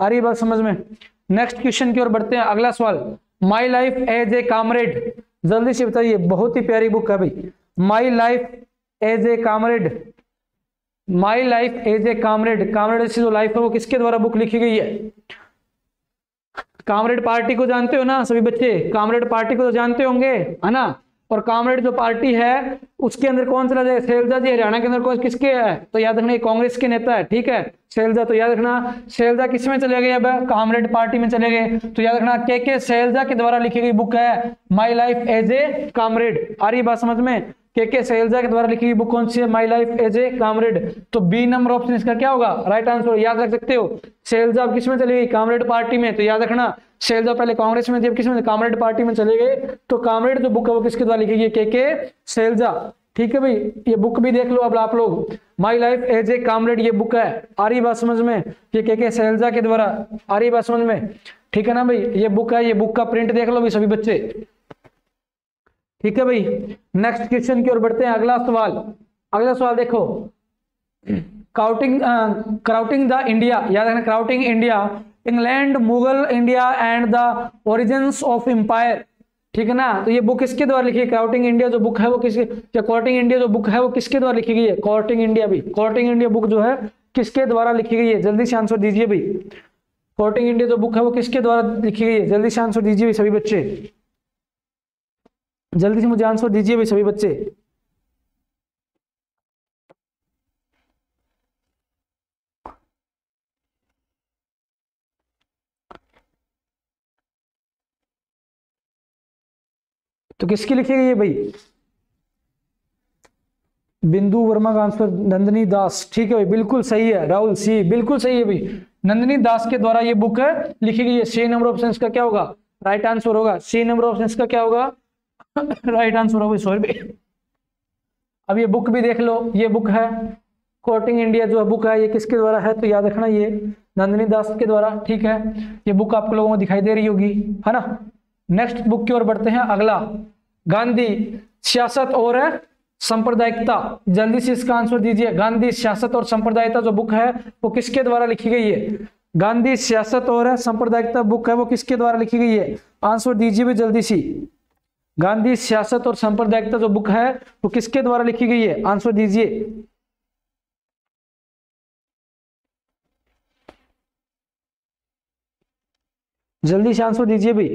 आ रही बात समझ में? नेक्स्ट क्वेश्चन की ओर बढ़ते हैं, अगला सवाल। My life as a comrade जल्दी से बताइए, बहुत ही प्यारी बुक है भाई। My life as a comrade my life as a comrade comrade जो लाइफ है वो किसके द्वारा बुक लिखी गई है कामरेड पार्टी को जानते हो ना सभी बच्चे कामरेड पार्टी को तो जानते होंगे है ना और कामरेड जो पार्टी है उसके अंदर कौन चला जाए शैलजा जी हरियाणा के अंदर कौन किसके है तो याद रखना कांग्रेस के नेता है ठीक है शैलजा तो याद रखना शैलजा किसमें चले गए अब कामरेड पार्टी में चले गए तो याद रखना के के शैलजा के द्वारा लिखी गई बुक है my life as a comrade आ रही बात समझ में के के सैलजा के द्वारा लिखी बुक कौन सी है? My life as a comrade तो बी नंबर ऑप्शन इसका क्या होगा? राइट आंसर याद रख सकते हो। सैलजा किसमें चली गई? कामरेड पार्टी में। तो याद रखना सैलजा पहले कांग्रेस में थी, अब किसमें? कामरेड पार्टी में चले गए। तो कामरेड जो बुक है वो किसके द्वारा लिखी गई के के सैलजा ठीक है भाई, ये बुक भी देख लो अब आप लोग। My life as a comrade ये बुक है। आ रही बात समझ में? ये के के सैलजा के द्वारा आ रही बात समझ में? ठीक है ना भाई, ये बुक है, ये बुक का प्रिंट देख लो भाई सभी बच्चे। ठीक है भाई? नेक्स्ट क्वेश्चन की ओर बढ़ते हैं। अगला सवाल। अगला सवाल देखो। क्राउटिंग क्राउटिंग द इंडिया याद रखना courting India England Mughal India and the origins of empire ठीक है ना? तो ये बुक किसके द्वारा लिखी है? क्राउटिंग इंडिया जो बुक है वो किसके कॉर्टिंग इंडिया जो बुक है वो किसके द्वारा लिखी गई है? कॉर्टिंग इंडिया भी। कॉर्टिंग इंडिया बुक जो है किसके द्वारा लिखी गई है? जल्दी से आंसर दीजिए भाई। कॉर्टिंग इंडिया जो बुक है वो किसके द्वारा लिखी गई है? जल्दी से आंसर दीजिए भाई सभी बच्चे। जल्दी से मुझे आंसर दीजिए भाई सभी बच्चे। तो किसकी लिखी गई है भाई? बिंदु वर्मा का आंसर नंदनी दास। ठीक है भाई, बिल्कुल सही है, राहुल सी, बिल्कुल सही है भाई। नंदनी दास के द्वारा ये बुक है, लिखी गई है। सी नंबर ऑप्शन का क्या होगा? राइट आंसर होगा। सी नंबर ऑप्शन का क्या होगा? राइट आंसर हो सॉरी अब ये बुक भी देख लो, ये बुक है। कोर्टिंग इंडिया जो बुक है, ये किसके द्वारा है? तो याद रखना ये, नंदिनी दास के द्वारा, ठीक है? ये बुक आप लोगों को दिखाई दे रही होगी, है ना? नेक्स्ट बुक की ओर बढ़ते हैं, अगला। गांधी, सियासत और सांप्रदायिकता। जल्दी से इसका आंसर दीजिए। गांधी, सियासत और सांप्रदायिकता जो बुक है, वो किसके द्वारा लिखी गई है? गांधी, सियासत और सांप्रदायिकता बुक है, वो किसके द्वारा लिखी गई है? आंसर दीजिए भी जल्दी सी। गांधी सियासत और सांप्रदायिकता जो बुक है, वो किसके द्वारा लिखी गई है? आंसर दीजिए। जल्दी से आंसर दीजिए भाई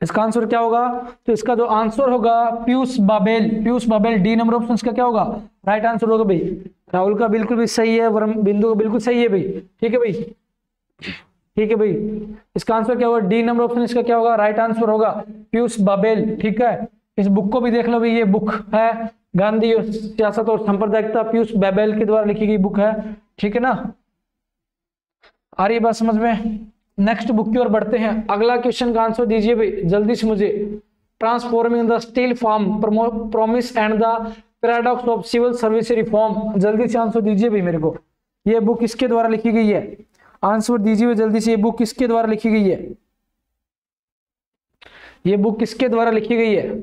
इसका आंसर क्या होगा? तो इसका जो आंसर होगा, Piyush Babele. Piyush Babele, D number option का क्या होगा? राइट आंसर होगा भाई। राहुल का बिल्कुल भी सही है वरम बिंदु का बिल्कुल सही है भाई। ठीक है भाई? ठीक है भाई। इसका आंसर क्या होगा? डी नंबर ऑप्शन इसका क्या होगा? राइट आंसर होगा। पीयूष बाबेल ठीक है? इस बुक को भी देख लो भाई, ये बुक है। गांधी और सियासत और सांप्रदायिकता पीयूष बेबेल के द्वारा लिखी गई बुक है। ठीक है ना? आ रही बात समझ में? नेक्स्ट बुक की ओर बढ़ते हैं। अगला क्वेश्चन का आंसर दीजिए भाई, जल्दी से मुझे। Transforming the steel form promise and the paradox of civil service reform जल्दी से आंसर दीजिए भाई मेरे को। ये बुक किसके द्वारा लिखी गई है? आंसर दीजिए जल्दी से, ये बुक किसके द्वारा लिखी गई है? ये बुक किसके द्वारा लिखी गई है?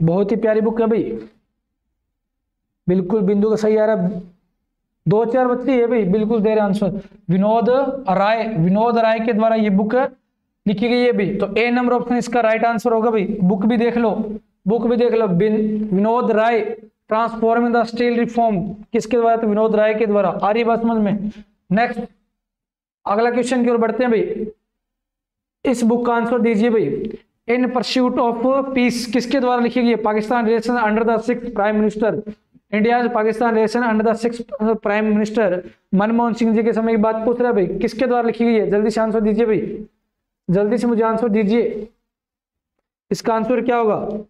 बहुत ही प्यारी बुक है भाई। बिल्कुल बिंदु का सही आ रहा है। दो चार बच्चे है भाई, बिल्कुल दे रहे आंसर। विनोद राय विनोद राय के द्वारा ये बुक लिखी गई है भाई तो ए नंबर ऑप्शन इसका राइट आंसर होगा भाई। बुक भी देख लो बुक भी देख लो। Vinod Rai transforming the steel reform किसके द्वारा? तो विनोद राय के द्वारा। आ रही बात समझ में? नेक्स्ट अगला क्वेश्चन की ओर बढ़ते हैं भाई। इस बुक का आंसर दीजिए भाई। इन परस्यूट ऑफ़ पीस किसके द्वारा लिखी गई है? Pakistan relation under the six prime minister India Pakistan relation under the six prime minister Manmohan Singh ji के समय की बात पूछ रहा है भाई। किसके द्वारा लिखी गई है? जल्दी से आंसर दीजिए भाई। जल्दी से मुझे आंसर दीजिए। इसका आंसर क्या होगा?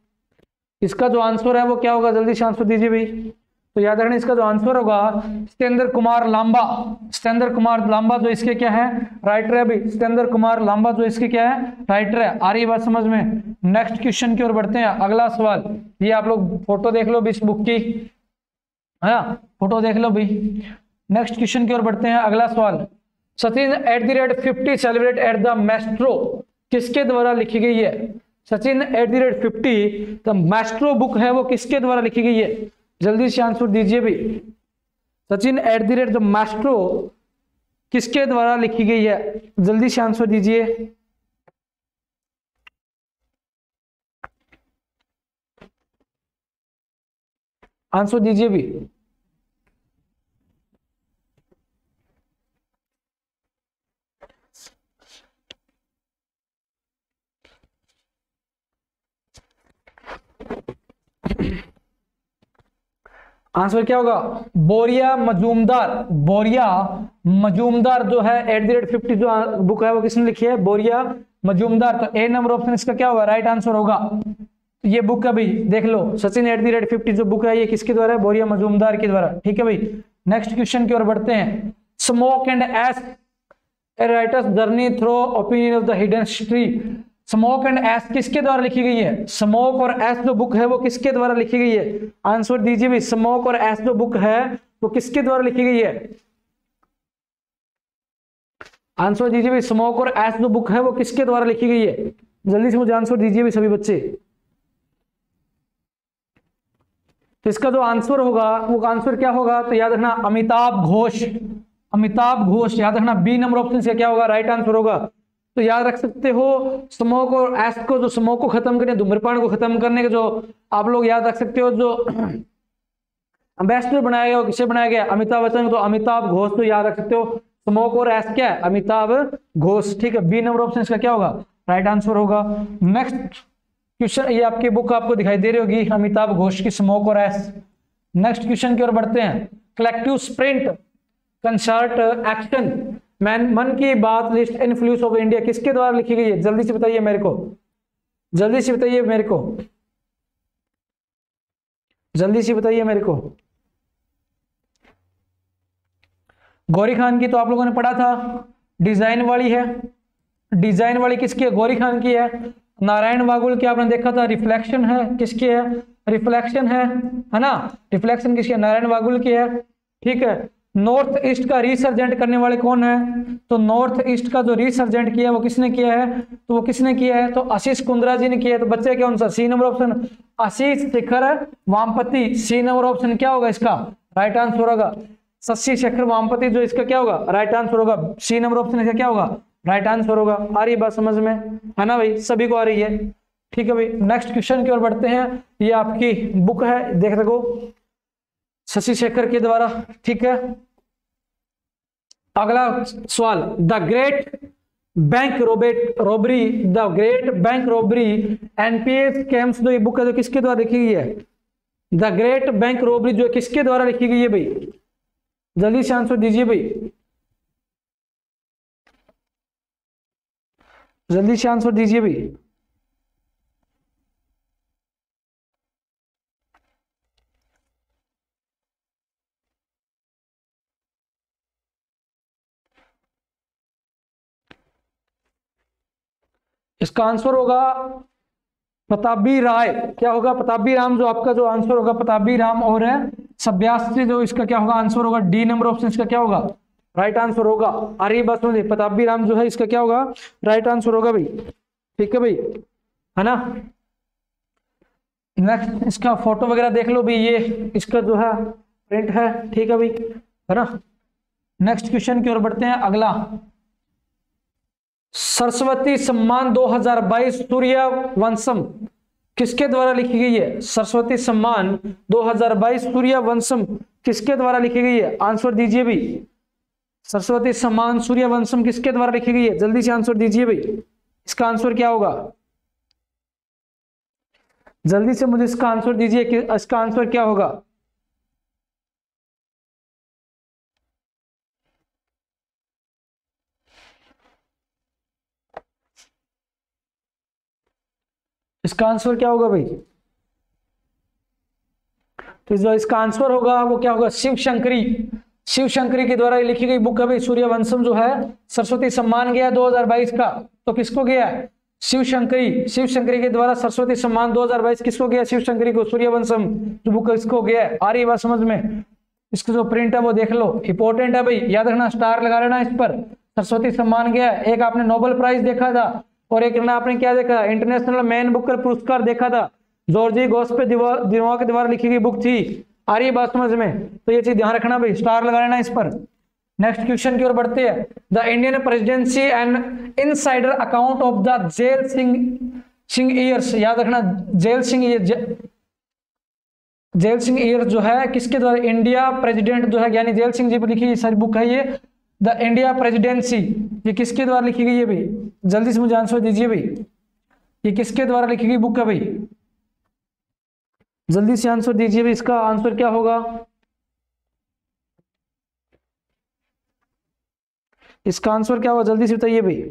इसका जो आंसर है वो क्या होगा? जल्दी से आंसर दीजिए भाई। तो याद रखना, इसका जो आंसर होगा सत्येंद्र कुमार लांबा। सत्येंद्र कुमार लांबा जो इसके क्या है? राइटर है भाई। सत्येंद्र कुमार लांबा जो इसके क्या है? राइटर है। आ रही बात समझ में? नेक्स्ट क्वेश्चन की ओर बढ़ते हैं। अगला सवाल। ये आप लोग फ़ोटो देख लो इस बुक की। है फ़ोटो देख लो भाई। नेक्स्ट क्वेश्चन की ओर बढ़ते हैं। अगला सवाल। Sachin at the rate fifty celebrate at the maestro किसके द्वारा लिखी गई है? Sachin at the rate fifty the maestro book है वो किसके द्वारा लिखी गई है? जल्दी से आंसर दीजिए भी Sachin at the rate the maestro किसके द्वारा लिखी गई है? जल्दी से आंसर दीजिए। आंसर दीजिए भी आंसर क्या होगा? बोरिया मजूमदार। बोरिया मजूमदार जो है एट द रेट फिफ्टी जो बुक है, वो किसने लिखी है? बोरिया मजूमदार। तो ए नंबर ऑप्शन इसका क्या होगा? राइट आंसर होगा। तो ये बुक भाई देख लो। Sachin at the rate fifty जो बुक है, ये किसके द्वारा है? बोरिया मजूमदार के द्वारा। ठीक है भाई? नेक्स्ट क्वेश्चन की ओर बढ़ते हैं। Smoke and ashes a writer's journey through opinion of the hidden history smoke and ashes किसके द्वारा लिखी गई है? स्मोक और एस जो बुक है वो किसके द्वारा लिखी गई है? आंसर दीजिए भाई स्मोक और एस जो बुक है वो किसके द्वारा लिखी गई है? आंसर दीजिए भाई स्मोक और एस जो बुक है वो किसके द्वारा लिखी गई है? जल्दी से मुझे आंसर दीजिए भाई सभी बच्चे। तो इसका जो आंसर होगा, वो आंसर क्या होगा? तो याद रखना, अमिताभ घोष। अमिताभ घोष, याद रखना बी नंबर ऑप्शन से क्या होगा? राइट आंसर होगा। तो याद रख सकते हो, स्मोक और एस को, जो स्मोक को खत्म करने, धूम्रपान को खत्म करने के जो आप लोग याद रख सकते हो, जो एम्बेसडर बनाया गया, किसे बनाया गया? अमिताभ बच्चन तो अमिताभ घोष तो याद रख सकते हो। स्मोक और एस क्या है? अमिताभ घोष, ठीक है? बी नंबर ऑप्शन इसका क्या होगा? राइट आंसर होगा। नेक्स्ट क्वेश्चन ये आपकी बुक आपको दिखाई दे रही होगी, अमिताभ घोष की स्मोक और एस नेक्स्ट क्वेश्चन की ओर बढ़ते हैं। Collective sprint concert action man Mann Ki Baat list influence of India किसके द्वारा लिखी गई है? जल्दी से बताइए मेरे को। जल्दी से बताइए मेरे को। जल्दी से बताइए मेरे को। गौरी खान की तो आप लोगों ने पढ़ा था। डिज़ाइन वाली है। डिज़ाइन वाली किसकी है? गौरी खान की है। नारायण वागुल की आपने देखा था। रिफ्लेक्शन है। किसकी है? रिफ्लेक्शन है। है ना? रिफ्लेक्शन किसकी है? नारायण बागुल की है। ठीक है। नॉर्थ ईस्ट का रिसर्जेंट करने वाले कौन है? तो नॉर्थ ईस्ट का जो रिसर्जेंट किया है, वो किसने किया है? तो वो किसने किया है? तो आशीष कुंद्रा जी ने किया है। तो बच्चे क्या answer C number option Ashish Shekhar Vampati C number option क्या होगा इसका? राइट आंसर होगा। शशि शेखर वामपति जो इसका क्या होगा? राइट आंसर होगा। सी नंबर ऑप्शन इसका क्या होगा? राइट आंसर होगा। आ रही बात समझ में? है ना भाई? सभी को आ रही है। ठीक है भाई। नेक्स्ट क्वेश्चन की ओर बढ़ते हैं। ये आपकी बुक है। देख सको। शशि शेखर के द्वारा, ठीक है? अगला सवाल, the great bank robbery, robbery, the great bank robbery, NPS scams जो ये बुक है, जो किसके द्वारा लिखी गई है? द ग्रेट बैंक रोबरी जो किसके द्वारा लिखी गई है भाई? जल्दी से आंसर दीजिए भाई। जल्दी से आंसर दीजिए भाई। इसका आंसर होगा प्रतापी राय। क्या होगा प्रतापी राम? जो आपका जो आंसर होगा प्रतापी राम और है, सभ्यास्त्री जो इसका क्या होगा? आंसर होगा डी नंबर ऑप्शन। इसका क्या होगा? राइट आंसर होगा। आ रही बात समझिए प्रतापी राम जो है, इसका क्या होगा? राइट आंसर होगा भाई। ठीक है भाई? है ना? नेक्स्ट इसका फ़ोटो वगैरह देख लो भाई। ये इसका जो है प्रिंट है। ठीक है भाई? है ना? नेक्स्ट क्वेश्चन की ओर बढ़ते हैं। अगला। सरस्वती सम्मान 2022 सूर्य वंशम। किसके द्वारा लिखी गई है? सरस्वती सम्मान 2022 सूर्य वंशम। किसके द्वारा लिखी गई है? आंसर दीजिए भी सरस्वती सम्मान सूर्य वंशम किसके द्वारा लिखी गई है? जल्दी से आंसर दीजिए भाई। इसका आंसर क्या होगा? जल्दी से मुझे इसका आंसर दीजिए कि इसका आंसर क्या होगा? इसका आंसर क्या होगा भाई? तो इसका आंसर होगा, वो क्या होगा? शिव शंकरी। शिव शंकरी के द्वारा लिखी गई बुक है भाई, सूर्यवंशम जो है, सरस्वती सम्मान गया 2022 का। तो किसको गया? शिव शंकरी। शिव शंकरी के द्वारा सरस्वती सम्मान 2022 किसको गया? शिव शंकरी को, सूर्यवंशम। जो बुक इसको गया। आ रही बात समझ में? इसका जो प्रिंट है, वो देख लो। इंपॉर्टेंट है भाई। याद रखना स्टार लगा लेना इस पर। सरस्वती सम्मान गया। एक आपने नोबेल प्राइज देखा था। और एक आपने क्या देखा? इंटरनेशनल मैन बुकर पुरस्कार देखा था। जॉर्जी गोस पे दीवार दीवार के द्वारा लिखी गई बुक थी। आ रही बात समझ में? तो ये चीज़ ध्यान रखना भाई स्टार लगा लेना इस पर। नेक्स्ट क्वेश्चन की ओर बढ़ते हैं। The Indian presidency and insider account of the Zail Singh Singh years याद रखना जेल सिंह जेल सिंह ईयर जो है, किसके द्वारा? इंडिया प्रेसिडेंट जो है, यानी जेल सिंह जी पर लिखी सारी बुक है ये। द इंडिया प्रेजिडेंसी ये किसके द्वारा लिखी गई है भाई? जल्दी से मुझे आंसर दीजिए भाई। ये किसके द्वारा लिखी गई बुक है भाई? जल्दी से आंसर दीजिए भाई, इसका आंसर क्या होगा? इसका आंसर क्या होगा? जल्दी से बताइए भाई।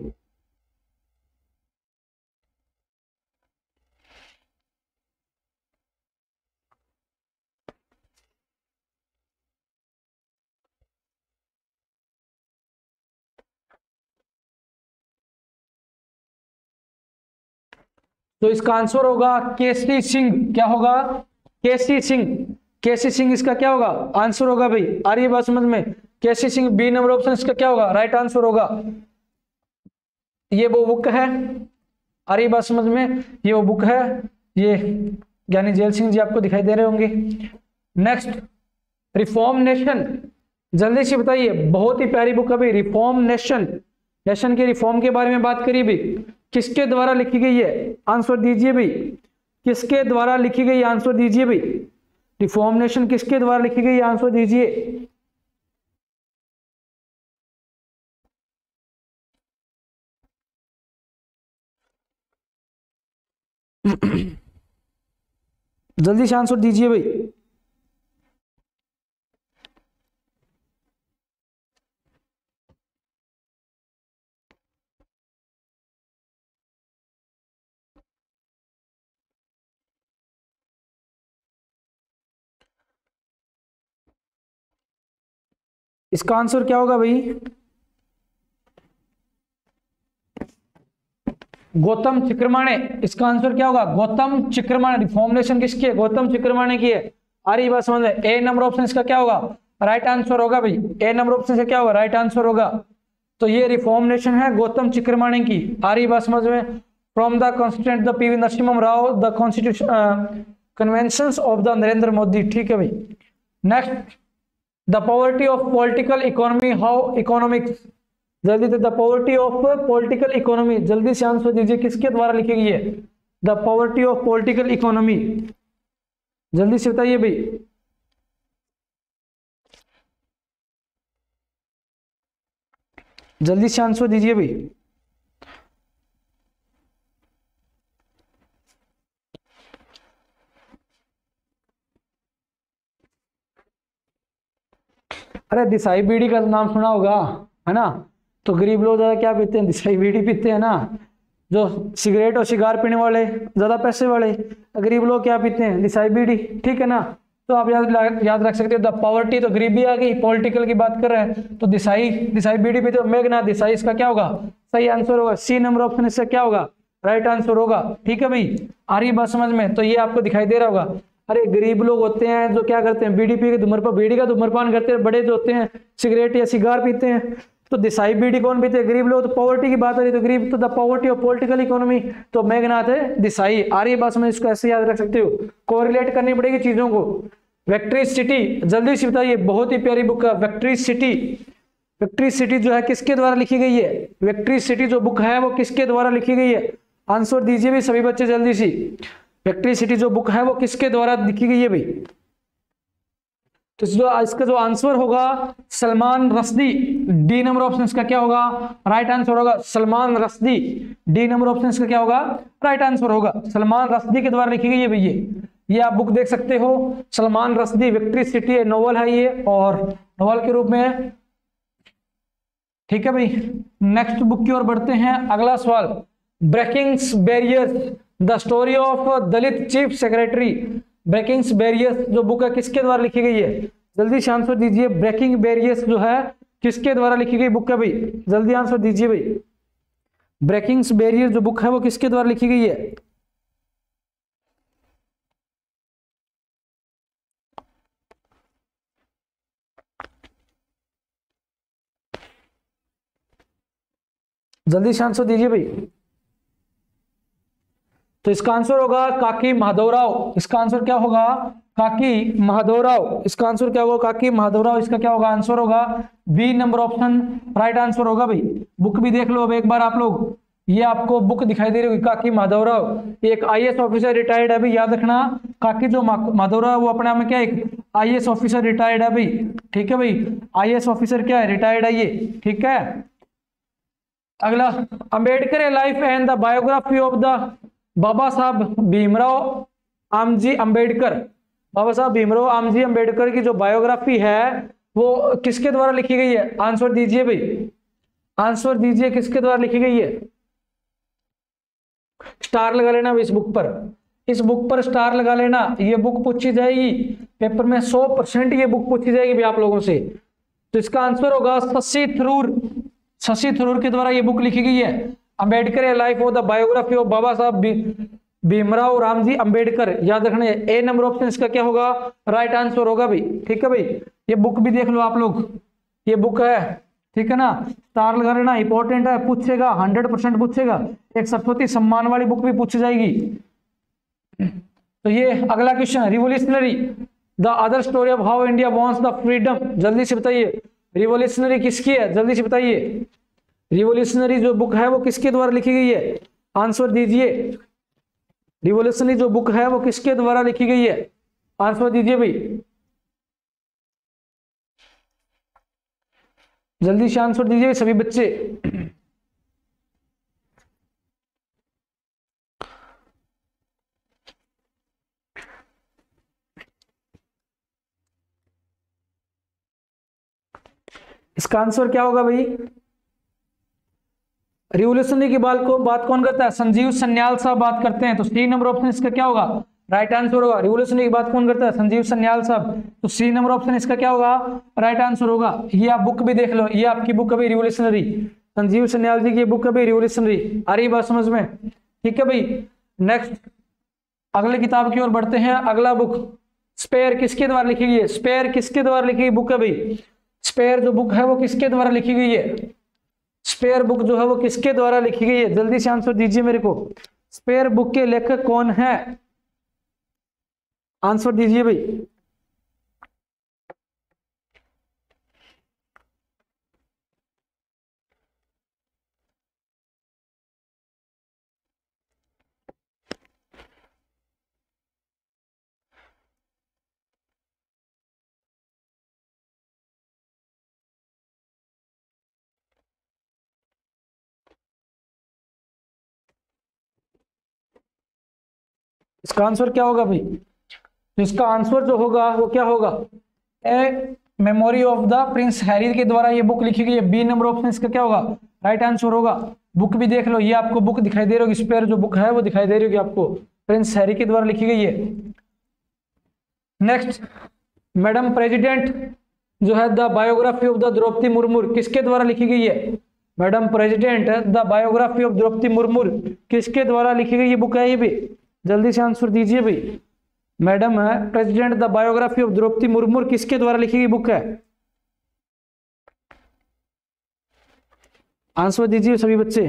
तो इसका आंसर होगा केसी सिंह। क्या होगा? केसी सिंह। केसी सिंह इसका क्या होगा? आंसर होगा भाई, आ रही बात समझ में? KC Singh B number option इसका क्या होगा? राइट आंसर होगा। ये वो बुक है। आ रही बात समझ में? ये वो बुक है। ये ज्ञानी जेल सिंह जी आपको दिखाई दे रहे होंगे। नेक्स्ट रिफॉर्म नेशन जल्दी से बताइए, बहुत ही प्यारी बुक है भाई रिफॉर्म नेशन नेशन के रिफॉर्म के बारे में बात करिए भाई किसके द्वारा लिखी गई है? आंसर दीजिए भाई किसके द्वारा लिखी गई आंसर दीजिए भाई रिफॉर्म नेशन किसके द्वारा लिखी गई आंसर दीजिए। जल्दी से आंसर दीजिए भाई। इसका आंसर क्या होगा भाई? गौतम चिक्रमाणे। इसका आंसर क्या होगा? गौतम चिक्रमाणे। रिफॉर्मुलेशन किसकी है? गौतम चिक्रमाणे की है। आ रही बात समझ ए नंबर ऑप्शन इसका क्या होगा? राइट आंसर होगा भाई। ए नंबर ऑप्शन से क्या होगा? राइट आंसर होगा। तो ये रिफॉर्मुलेशन है गौतम चिक्रमाणे की। आ रही बात समझ में? From the constituent the PV Narasimha Rao the constitution convention of the Narendra Modi ठीक है भाई। Next the poverty of political economy how economics जल्दी से the poverty of political economy जल्दी से आंसर दीजिए, किसके द्वारा लिखी गई है? The poverty of political economy जल्दी से बताइए भाई। जल्दी से आंसर दीजिए भाई। अरे दिसाई बीड़ी का नाम सुना होगा, है ना? तो गरीब लोग ज़्यादा क्या पीते हैं? दिसाई बीड़ी पीते हैं ना? जो सिगरेट और शिगार पीने वाले, ज़्यादा पैसे वाले, गरीब लोग क्या पीते हैं? दिसाई बीड़ी, ठीक है ना? तो आप याद याद रख सकते हो, द पॉवर्टी तो गरीबी आ गई, पॉलिटिकल की बात कर रहे हैं तो दिसाई दिसाई बीड़ी पीते मेघना दिसाई इसका क्या होगा? सही आंसर होगा, सी नंबर ऑप्शन इसका क्या होगा? राइट आंसर होगा, ठीक है भाई? आ रही बात समझ में तो ये आपको दिखाई दे रहा होगा। अरे गरीब लोग होते हैं जो क्या करते हैं बीड़ी पी के धूम्रपान बीड़ी का धूम्रपान करते हैं, बड़े जो होते हैं, सिगरेट या सिगार पीते हैं। तो दिसाई बीडी कौन पीते हैं? गरीब लोग तो पॉवर्टी की बात आ रही तो गरीब तो the poverty of political economy तो मेघनाथ है, दिसाई, आ रही बात में इसको ऐसे याद रख सकते हो। कोरिलेट करनी पड़ेगी चीज़ों को। वैक्ट्री सिटी जल्दी से बताइए, बहुत ही प्यारी बुक है वैक्ट्री सिटी वैक्ट्री सिटी जो है, किसके द्वारा लिखी गई है? वैक्ट्री सिटी जो बुक है, वो किसके द्वारा लिखी गई है? आंसर दीजिए भी सभी बच्चे जल्दी सी। वैक्ट्री सिटी जो बुक है, वो किसके द्वारा लिखी गई है भाई? तो जो इसका जो आंसर होगा, Salman Rushdie D number option का क्या होगा? राइट आंसर होगा, Salman Rushdie D number option का क्या होगा? राइट आंसर होगा। सलमान रसदी के द्वारा लिखी गई है भैया ये। आप बुक देख सकते हो। Salman Rushdie victory city novel है ये, और नोवल के रूप में ठीक है भाई? नेक्स्ट बुक की ओर बढ़ते हैं। अगला सवाल। Breakings barriers the story of Dalit chief secretary breakings barriers जो बुक है, किसके द्वारा लिखी गई है? जल्दी से आंसर दीजिए ब्रेकिंग बैरियर्स जो है, किसके द्वारा लिखी गई बुक है भाई? जल्दी आंसर दीजिए भाई। ब्रेकिंग्स बैरियर जो बुक है, वो किसके द्वारा लिखी गई है? जल्दी से आंसर दीजिए भाई। तो इसका आंसर होगा काकी माधवराव। इसका आंसर क्या होगा? काकी माधवराव। इसका आंसर क्या होगा? काकी माधवराव। इसका क्या होगा? आंसर होगा B number option right answer होगा भाई। बुक भी देख लो अब एक बार आप लोग। ये आपको बुक दिखाई दे रही होगी, काकी माधवराव। एक आईएएस ऑफिसर रिटायर्ड है भाई। याद रखना, काकी जो माधवराव वो अपने आप में क्या एक आईएएस ऑफिसर रिटायर्ड है भाई। ठीक है भाई? आईएएस ऑफिसर क्या है? रिटायर्ड है ये। ठीक है? अगला Ambedkar life and the biography of the Baba Saheb Bhimrao Ramji Ambedkar. बाबा साहब भीमराव आमजी अंबेडकर की जो बायोग्राफी है, वो किसके द्वारा लिखी गई है? आंसर दीजिए भाई। आंसर दीजिए, किसके द्वारा लिखी गई है? स्टार लगा लेना इस बुक पर। इस बुक पर स्टार लगा लेना। ये बुक पूछी जाएगी। पेपर में सौ परसेंट ये बुक पूछी जाएगी भी आप लोगों से। तो इसका आंसर होगा शशि थरूर। शशि थरूर के द्वारा ये बुक लिखी गई है। Ambedkar life of the biography of Baba Saheb Bhimrao Ramji Ambedkar याद रखना ए नंबर ऑप्शन इसका क्या होगा? राइट आंसर होगा भाई। ठीक है भाई? ये बुक भी देख लो आप लोग। ये बुक है। ठीक है ना? लगा लेना इंपॉर्टेंट है, पूछेगा हंड्रेड परसेंट पूछेगा। एक सरस्वती सम्मान वाली बुक भी पूछी जाएगी। तो ये अगला question revolutionary the other story of how India wants the freedom जल्दी से बताइए। रिवोल्यूशनरी किसकी है? जल्दी से बताइए। रिवोल्यूशनरी जो बुक है वो किसके द्वारा लिखी गई है? आंसर दीजिए। रिवोल्यूशनरी जो बुक है वो किसके द्वारा लिखी गई है? आंसर दीजिए भाई। जल्दी से आंसर दीजिए सभी बच्चे। इसका आंसर क्या होगा भाई? रिवोल्यूशनरी की बात को, बात कौन करता है? संजीव सन्याल साहब बात करते हैं तो सी नंबर ऑप्शन इसका क्या होगा? राइट आंसर होगा। रिवोल्यूशनरी की बात कौन करता है? संजीव सन्याल साहब। तो सी नंबर ऑप्शन इसका क्या होगा? राइट आंसर होगा। ये आप बुक भी देख लो। ये आपकी बुक अभी रिवोल्यूशनरी संजीव सन्याल जी की बुक अभी रिवोल्यूशनरी आ रही बात समझ में? ठीक है भाई। नेक्स्ट अगले किताब की ओर बढ़ते हैं। अगला बुक स्पेयर किसके द्वारा लिखी गई है? स्पेयर किसके द्वारा लिखी गई बुक है भाई? स्पेयर जो बुक है वो किसके द्वारा लिखी गई है? स्पेयर बुक जो है वो किसके द्वारा लिखी गई है? जल्दी से आंसर दीजिए मेरे को। स्पेयर बुक के लेखक कौन है? आंसर दीजिए भाई। इसका आंसर क्या होगा भाई? तो इसका आंसर जो होगा, वो क्या होगा? A memory of the prince Harry के द्वारा ये बुक लिखी गई है। बी नंबर ऑप्शन इसका क्या होगा? राइट आंसर होगा। बुक भी देख लो, ये आपको बुक दिखाई दे रही होगी। स्पेयर जो बुक है, वो दिखाई दे रही होगी आपको। प्रिंस हैरी के द्वारा लिखी गई है। नेक्स्ट मैडम प्रेसिडेंट जो है the biography of the Droupadi Murmu किसके द्वारा लिखी गई है? Madam president the biography of Droupadi Murmu किसके द्वारा लिखी गई ये बुक है ये भी। जल्दी से आंसर दीजिए भाई। मैडम है president the biography of Droupadi Murmu किसके द्वारा लिखी गई बुक है? आंसर दीजिए सभी बच्चे।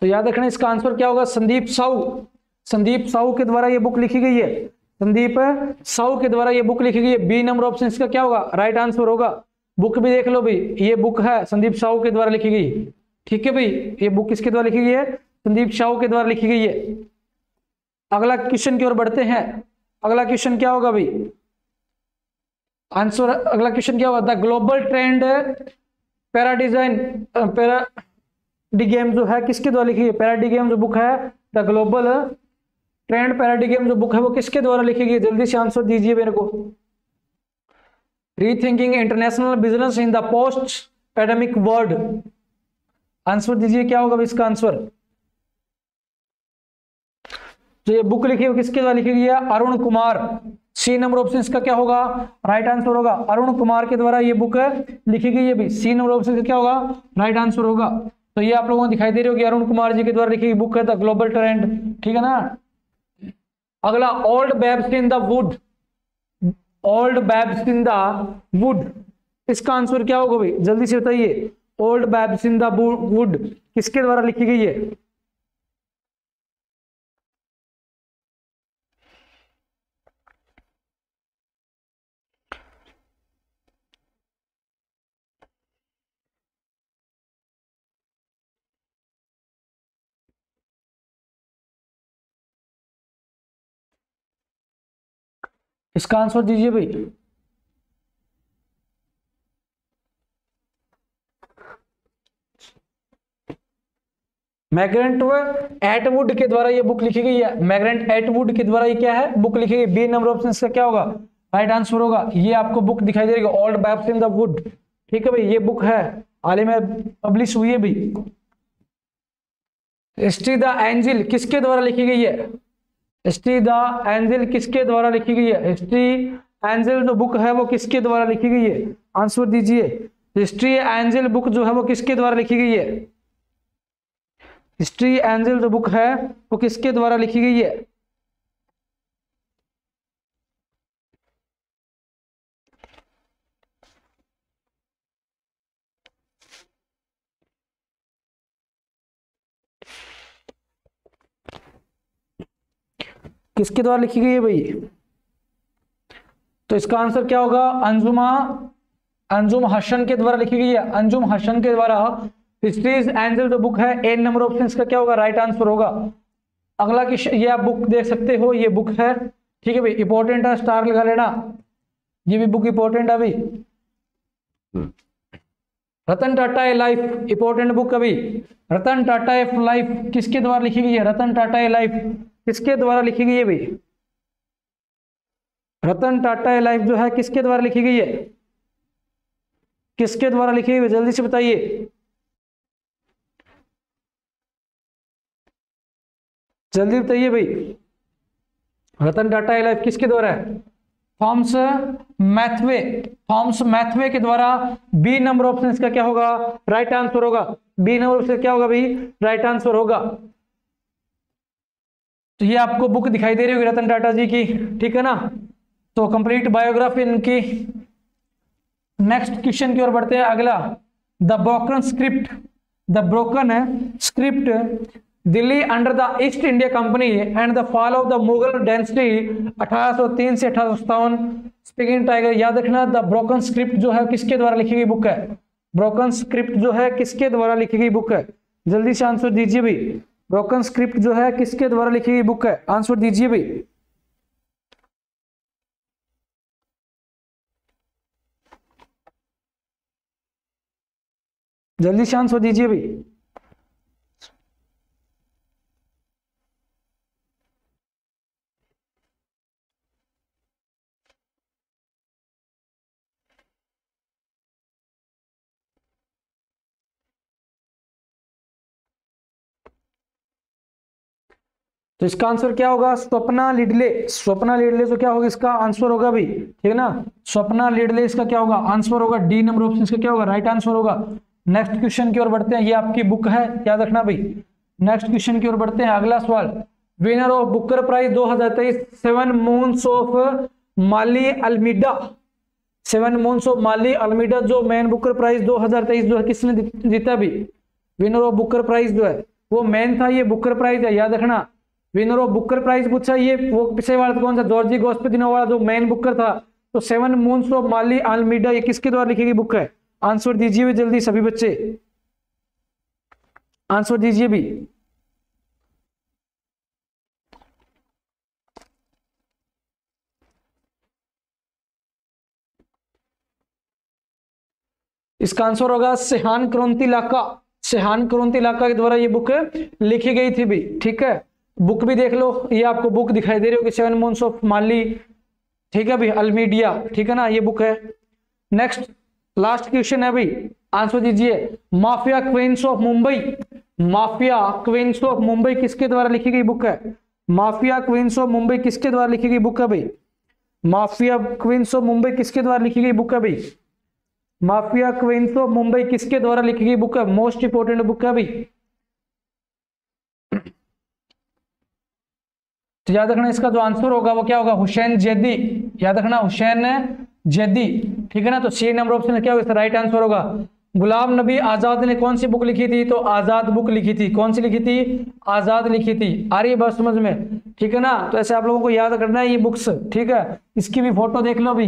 तो याद रखना इसका आंसर क्या होगा? संदीप साहू। संदीप साहू के द्वारा ये बुक लिखी गई है। संदीप साहू के द्वारा ये बुक लिखी गई है। बी नंबर ऑप्शन इसका क्या होगा? राइट आंसर होगा। बुक भी देख लो भाई। ये बुक है, संदीप साहू के द्वारा लिखी गई। ठीक है भाई? ये बुक किसके द्वारा लिखी गई है? संदीप साहू के द्वारा लिखी गई है। अगला क्वेश्चन की ओर बढ़ते हैं। अगला क्वेश्चन क्या होगा भाई? आंसर अगला क्वेश्चन क्या होगा? The global trend para design paradigm जो है, किसके द्वारा लिखी है? पैरा डी गेम जो बुक है द ग्लोबल ट्रेंड पैराडिगम जो बुक है वो किसके द्वारा लिखी गई? जल्दी से आंसर दीजिए मेरे को। Rethinking international business in the post pandemic world answer दीजिए, क्या होगा इसका आंसर जो ये बुक लिखी है किसके द्वारा लिखी गई है? Arun Kumar. C number option इसका क्या होगा? राइट आंसर होगा। अरुण कुमार के द्वारा ये बुक लिखी गई है भी। सी नंबर ऑप्शन का क्या होगा? राइट आंसर होगा। तो ये आप लोगों को दिखाई दे रही होगी, अरुण कुमार जी के द्वारा लिखी गई बुक है द ग्लोबल ट्रेंड ठीक है ना? अगला old babes in the wood old babes in the wood इसका आंसर क्या होगा भाई? जल्दी से बताइए. Old babes in the wood किसके द्वारा लिखी गई है? इसका आंसर दीजिए भाई। मैग्रेंट एटवुड के द्वारा ये बुक लिखी गई है। मैग्रेंट एटवुड के द्वारा ये क्या है? बुक लिखी गई। बी नंबर ऑप्शन इसका क्या होगा? राइट आंसर होगा। ये आपको बुक दिखाई देगी old babes in the wood ठीक है भाई, ये बुक है। हाल में पब्लिश हुई है भाई। द एंजिल किसके द्वारा लिखी गई है? हिस्ट्री द एंजिल किसके द्वारा लिखी गई है? हिस्ट्री एंजिल जो बुक है वो किसके द्वारा लिखी गई है? आंसर दीजिए। हिस्ट्री एंजिल बुक जो है वो किसके द्वारा लिखी गई है? हिस्ट्री एंजिल जो बुक है वो किसके द्वारा लिखी गई है? किसके द्वारा लिखी गई है भाई? तो इसका आंसर क्या होगा? अंजुमा अंजुम हसन के द्वारा लिखी गई है। अंजुम हसन के द्वारा हिस्ट्रीज एंजल जो बुक है। एन नंबर ऑप्शन का क्या होगा? राइट आंसर होगा। अगला की ये आप बुक देख सकते हो ये बुक है। ठीक है भाई? इंपॉर्टेंट है स्टार लगा लेना। ये भी बुक इंपॉर्टेंट है भाई। Ratan Tata a life important book अभी रतन टाटा ए लाइफ किसके द्वारा लिखी गई है? Ratan Tata a life. किसके द्वारा लिखी गई है भाई रतन टाटा लाइफ जो है, किसके द्वारा लिखी गई है? किसके द्वारा लिखी गई जल्दी से बताइए। जल्दी बताइए भाई। रतन टाटा लाइफ किसके द्वारा है? थॉम्स मैथवे थॉम्स मैथवे के द्वारा बी नंबर ऑप्शन इसका क्या होगा? राइट आंसर होगा। बी नंबर ऑप्शन क्या होगा भाई? राइट आंसर होगा। तो ये आपको बुक दिखाई दे रही होगी रतन टाटा जी की, ठीक है ना? तो कंप्लीट बायोग्राफी इनकी। नेक्स्ट क्वेश्चन की ओर बढ़ते हैं। अगला the broken script the broken script Delhi under the East India company and the fall of the Mughal density 1803 से अठारह स्पीकिंग टाइगर याद रखना द ब्रोकन स्क्रिप्ट जो है, किसके द्वारा लिखी गई बुक है? ब्रोकन स्क्रिप्ट जो है, किसके द्वारा लिखी गई बुक है? जल्दी से आंसर दीजिए भाई ब्रोकन स्क्रिप्ट जो है, किसके द्वारा लिखी हुई बुक है? आंसर दीजिए भाई। जल्दी से आंसर दीजिए भाई। तो इसका आंसर क्या होगा? स्वप्ना लिडले। स्वप्ना लिडले तो क्या होगा इसका आंसर होगा भाई ठीक है ना? स्वप्ना लिडले इसका क्या होगा? आंसर होगा डी नंबर ऑप्शन इसका क्या होगा? राइट आंसर होगा। नेक्स्ट क्वेश्चन की ओर बढ़ते हैं। ये आपकी बुक है। याद रखना भाई। नेक्स्ट क्वेश्चन की ओर बढ़ते हैं। अगला सवाल। Winner of Booker prize 2023 seven moons of Maali Almeida seven moons of Maali Almeida जो मैन बुकर प्राइज 2023 जो है, किसने जीता भी? विनर ऑफ़ बुकर प्राइज जो है, वो मैन था ये बुकर प्राइज है। याद रखना। विनर ऑफ़ बुकर प्राइज पूछा, ये वो पिछले वाला कौन सा? जॉर्जी गोस्पिनो वाला जो मेन बुकर था। तो seven moons of Maali Almeida ये किसके द्वारा लिखी गई बुक है? आंसर दीजिए भी जल्दी सभी बच्चे। आंसर दीजिए भी। इसका आंसर होगा सेहान क्रांति इलाका सेहान क्रांति इलाका के द्वारा ये बुक लिखी गई थी भी, ठीक है? बुक भी देख लो, ये आपको बुक दिखाई दे रही होगी सेवन मंथ्स ऑफ़ माली ठीक है भाई अलमीडिया ठीक है ना, ये बुक है। नेक्स्ट लास्ट क्वेश्चन है भाई आंसर दीजिए। Mafia queens of Mumbai mafia queens of Mumbai किसके द्वारा लिखी गई बुक है? माफिया क्वींस ऑफ़ मुंबई किसके द्वारा लिखी गई बुक है भाई माफिया क्वींस ऑफ़ मुंबई किसके द्वारा लिखी गई बुक है भाई माफिया क्वींस ऑफ़ मुंबई किसके द्वारा लिखी गई बुक है? मोस्ट इंपोर्टेंट बुक है भाई याद रखना, इसका जो आंसर होगा वो क्या होगा? हुसैन जैदी। याद रखना, हुसैन जैदी। ठीक है ना? तो सी नंबर ऑप्शन क्या होगा? इसका राइट आंसर होगा। गुलाम नबी आज़ाद ने कौन सी बुक लिखी थी? तो आज़ाद बुक लिखी थी। कौन सी लिखी थी? आज़ाद लिखी थी। आ रही बात समझ में? ठीक है ना? तो ऐसे आप लोगों को याद करना है ये बुक्स ठीक है? इसकी भी फ़ोटो देख लो अभी।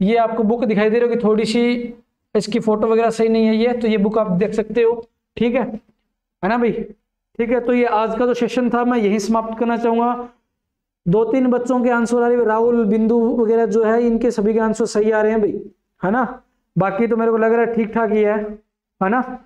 ये आपको बुक दिखाई दे रही होगी, थोड़ी सी। इसकी फ़ोटो वगैरह सही नहीं है ये तो ये बुक आप देख सकते हो। ठीक है? है ना भाई? ठीक है? तो ये आज का जो सेशन था, मैं यही समाप्त करना चाहूँगा। दो तीन बच्चों के आंसर आ रहे राहुल, बिंदु वगैरह जो है, इनके सभी के आंसर सही आ रहे हैं भाई। है ना? बाकी तो मेरे को लग रहा है ठीक ठाक ही है। है ना?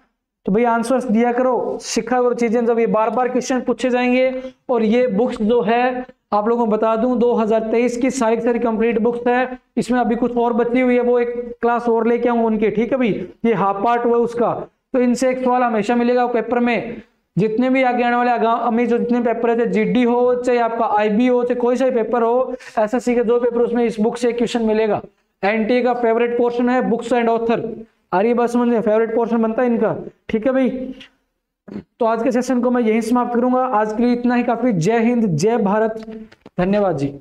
तो भाई आंसर्स दिया करो। सिखा करो चीज़ें। जब ये बार बार क्वेश्चन पूछे जाएँगे और ये बुक्स जो है, आप लोगों को बता दूँ 2023 की सारी सारी कंप्लीट बुक्स है। इसमें अभी कुछ और बची हुई है, वो एक क्लास और लेके आऊँगा उनके, ठीक है भाई? ये हाफ़ पार्ट हुआ उसका। तो इनसे एक सवाल हमेशा मिलेगा पेपर में। जितने भी आगे आने वाले अमी जो जितने पेपर है, चाहे जीडी हो, चाहे आपका आईबी हो, चाहे कोई सा पेपर हो एसएससी के दो पेपर उसमें इस बुक से क्वेश्चन मिलेगा। एनटी का फेवरेट पोर्शन है बुक्स एंड ऑथर आ रही बात समझ फेवरेट पोर्शन बनता है इनका। ठीक है भाई? तो आज के सेशन को मैं यही समाप्त करूँगा। आज के लिए इतना ही काफ़ी। जय हिंद, जय भारत। धन्यवाद जी।